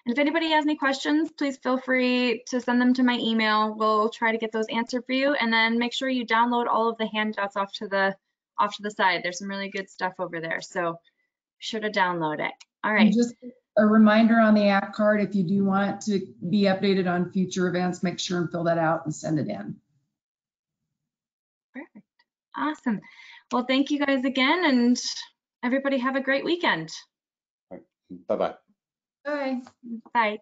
And if anybody has any questions, please feel free to send them to my email. We'll try to get those answered for you. And then make sure you download all of the handouts off to the off to the side. There's some really good stuff over there. So be sure to download it. All right. And just a reminder on the app card, if you do want to be updated on future events, make sure and fill that out and send it in. Perfect. Awesome. Well, thank you guys again and everybody have a great weekend. Bye-bye. Bye. Bye.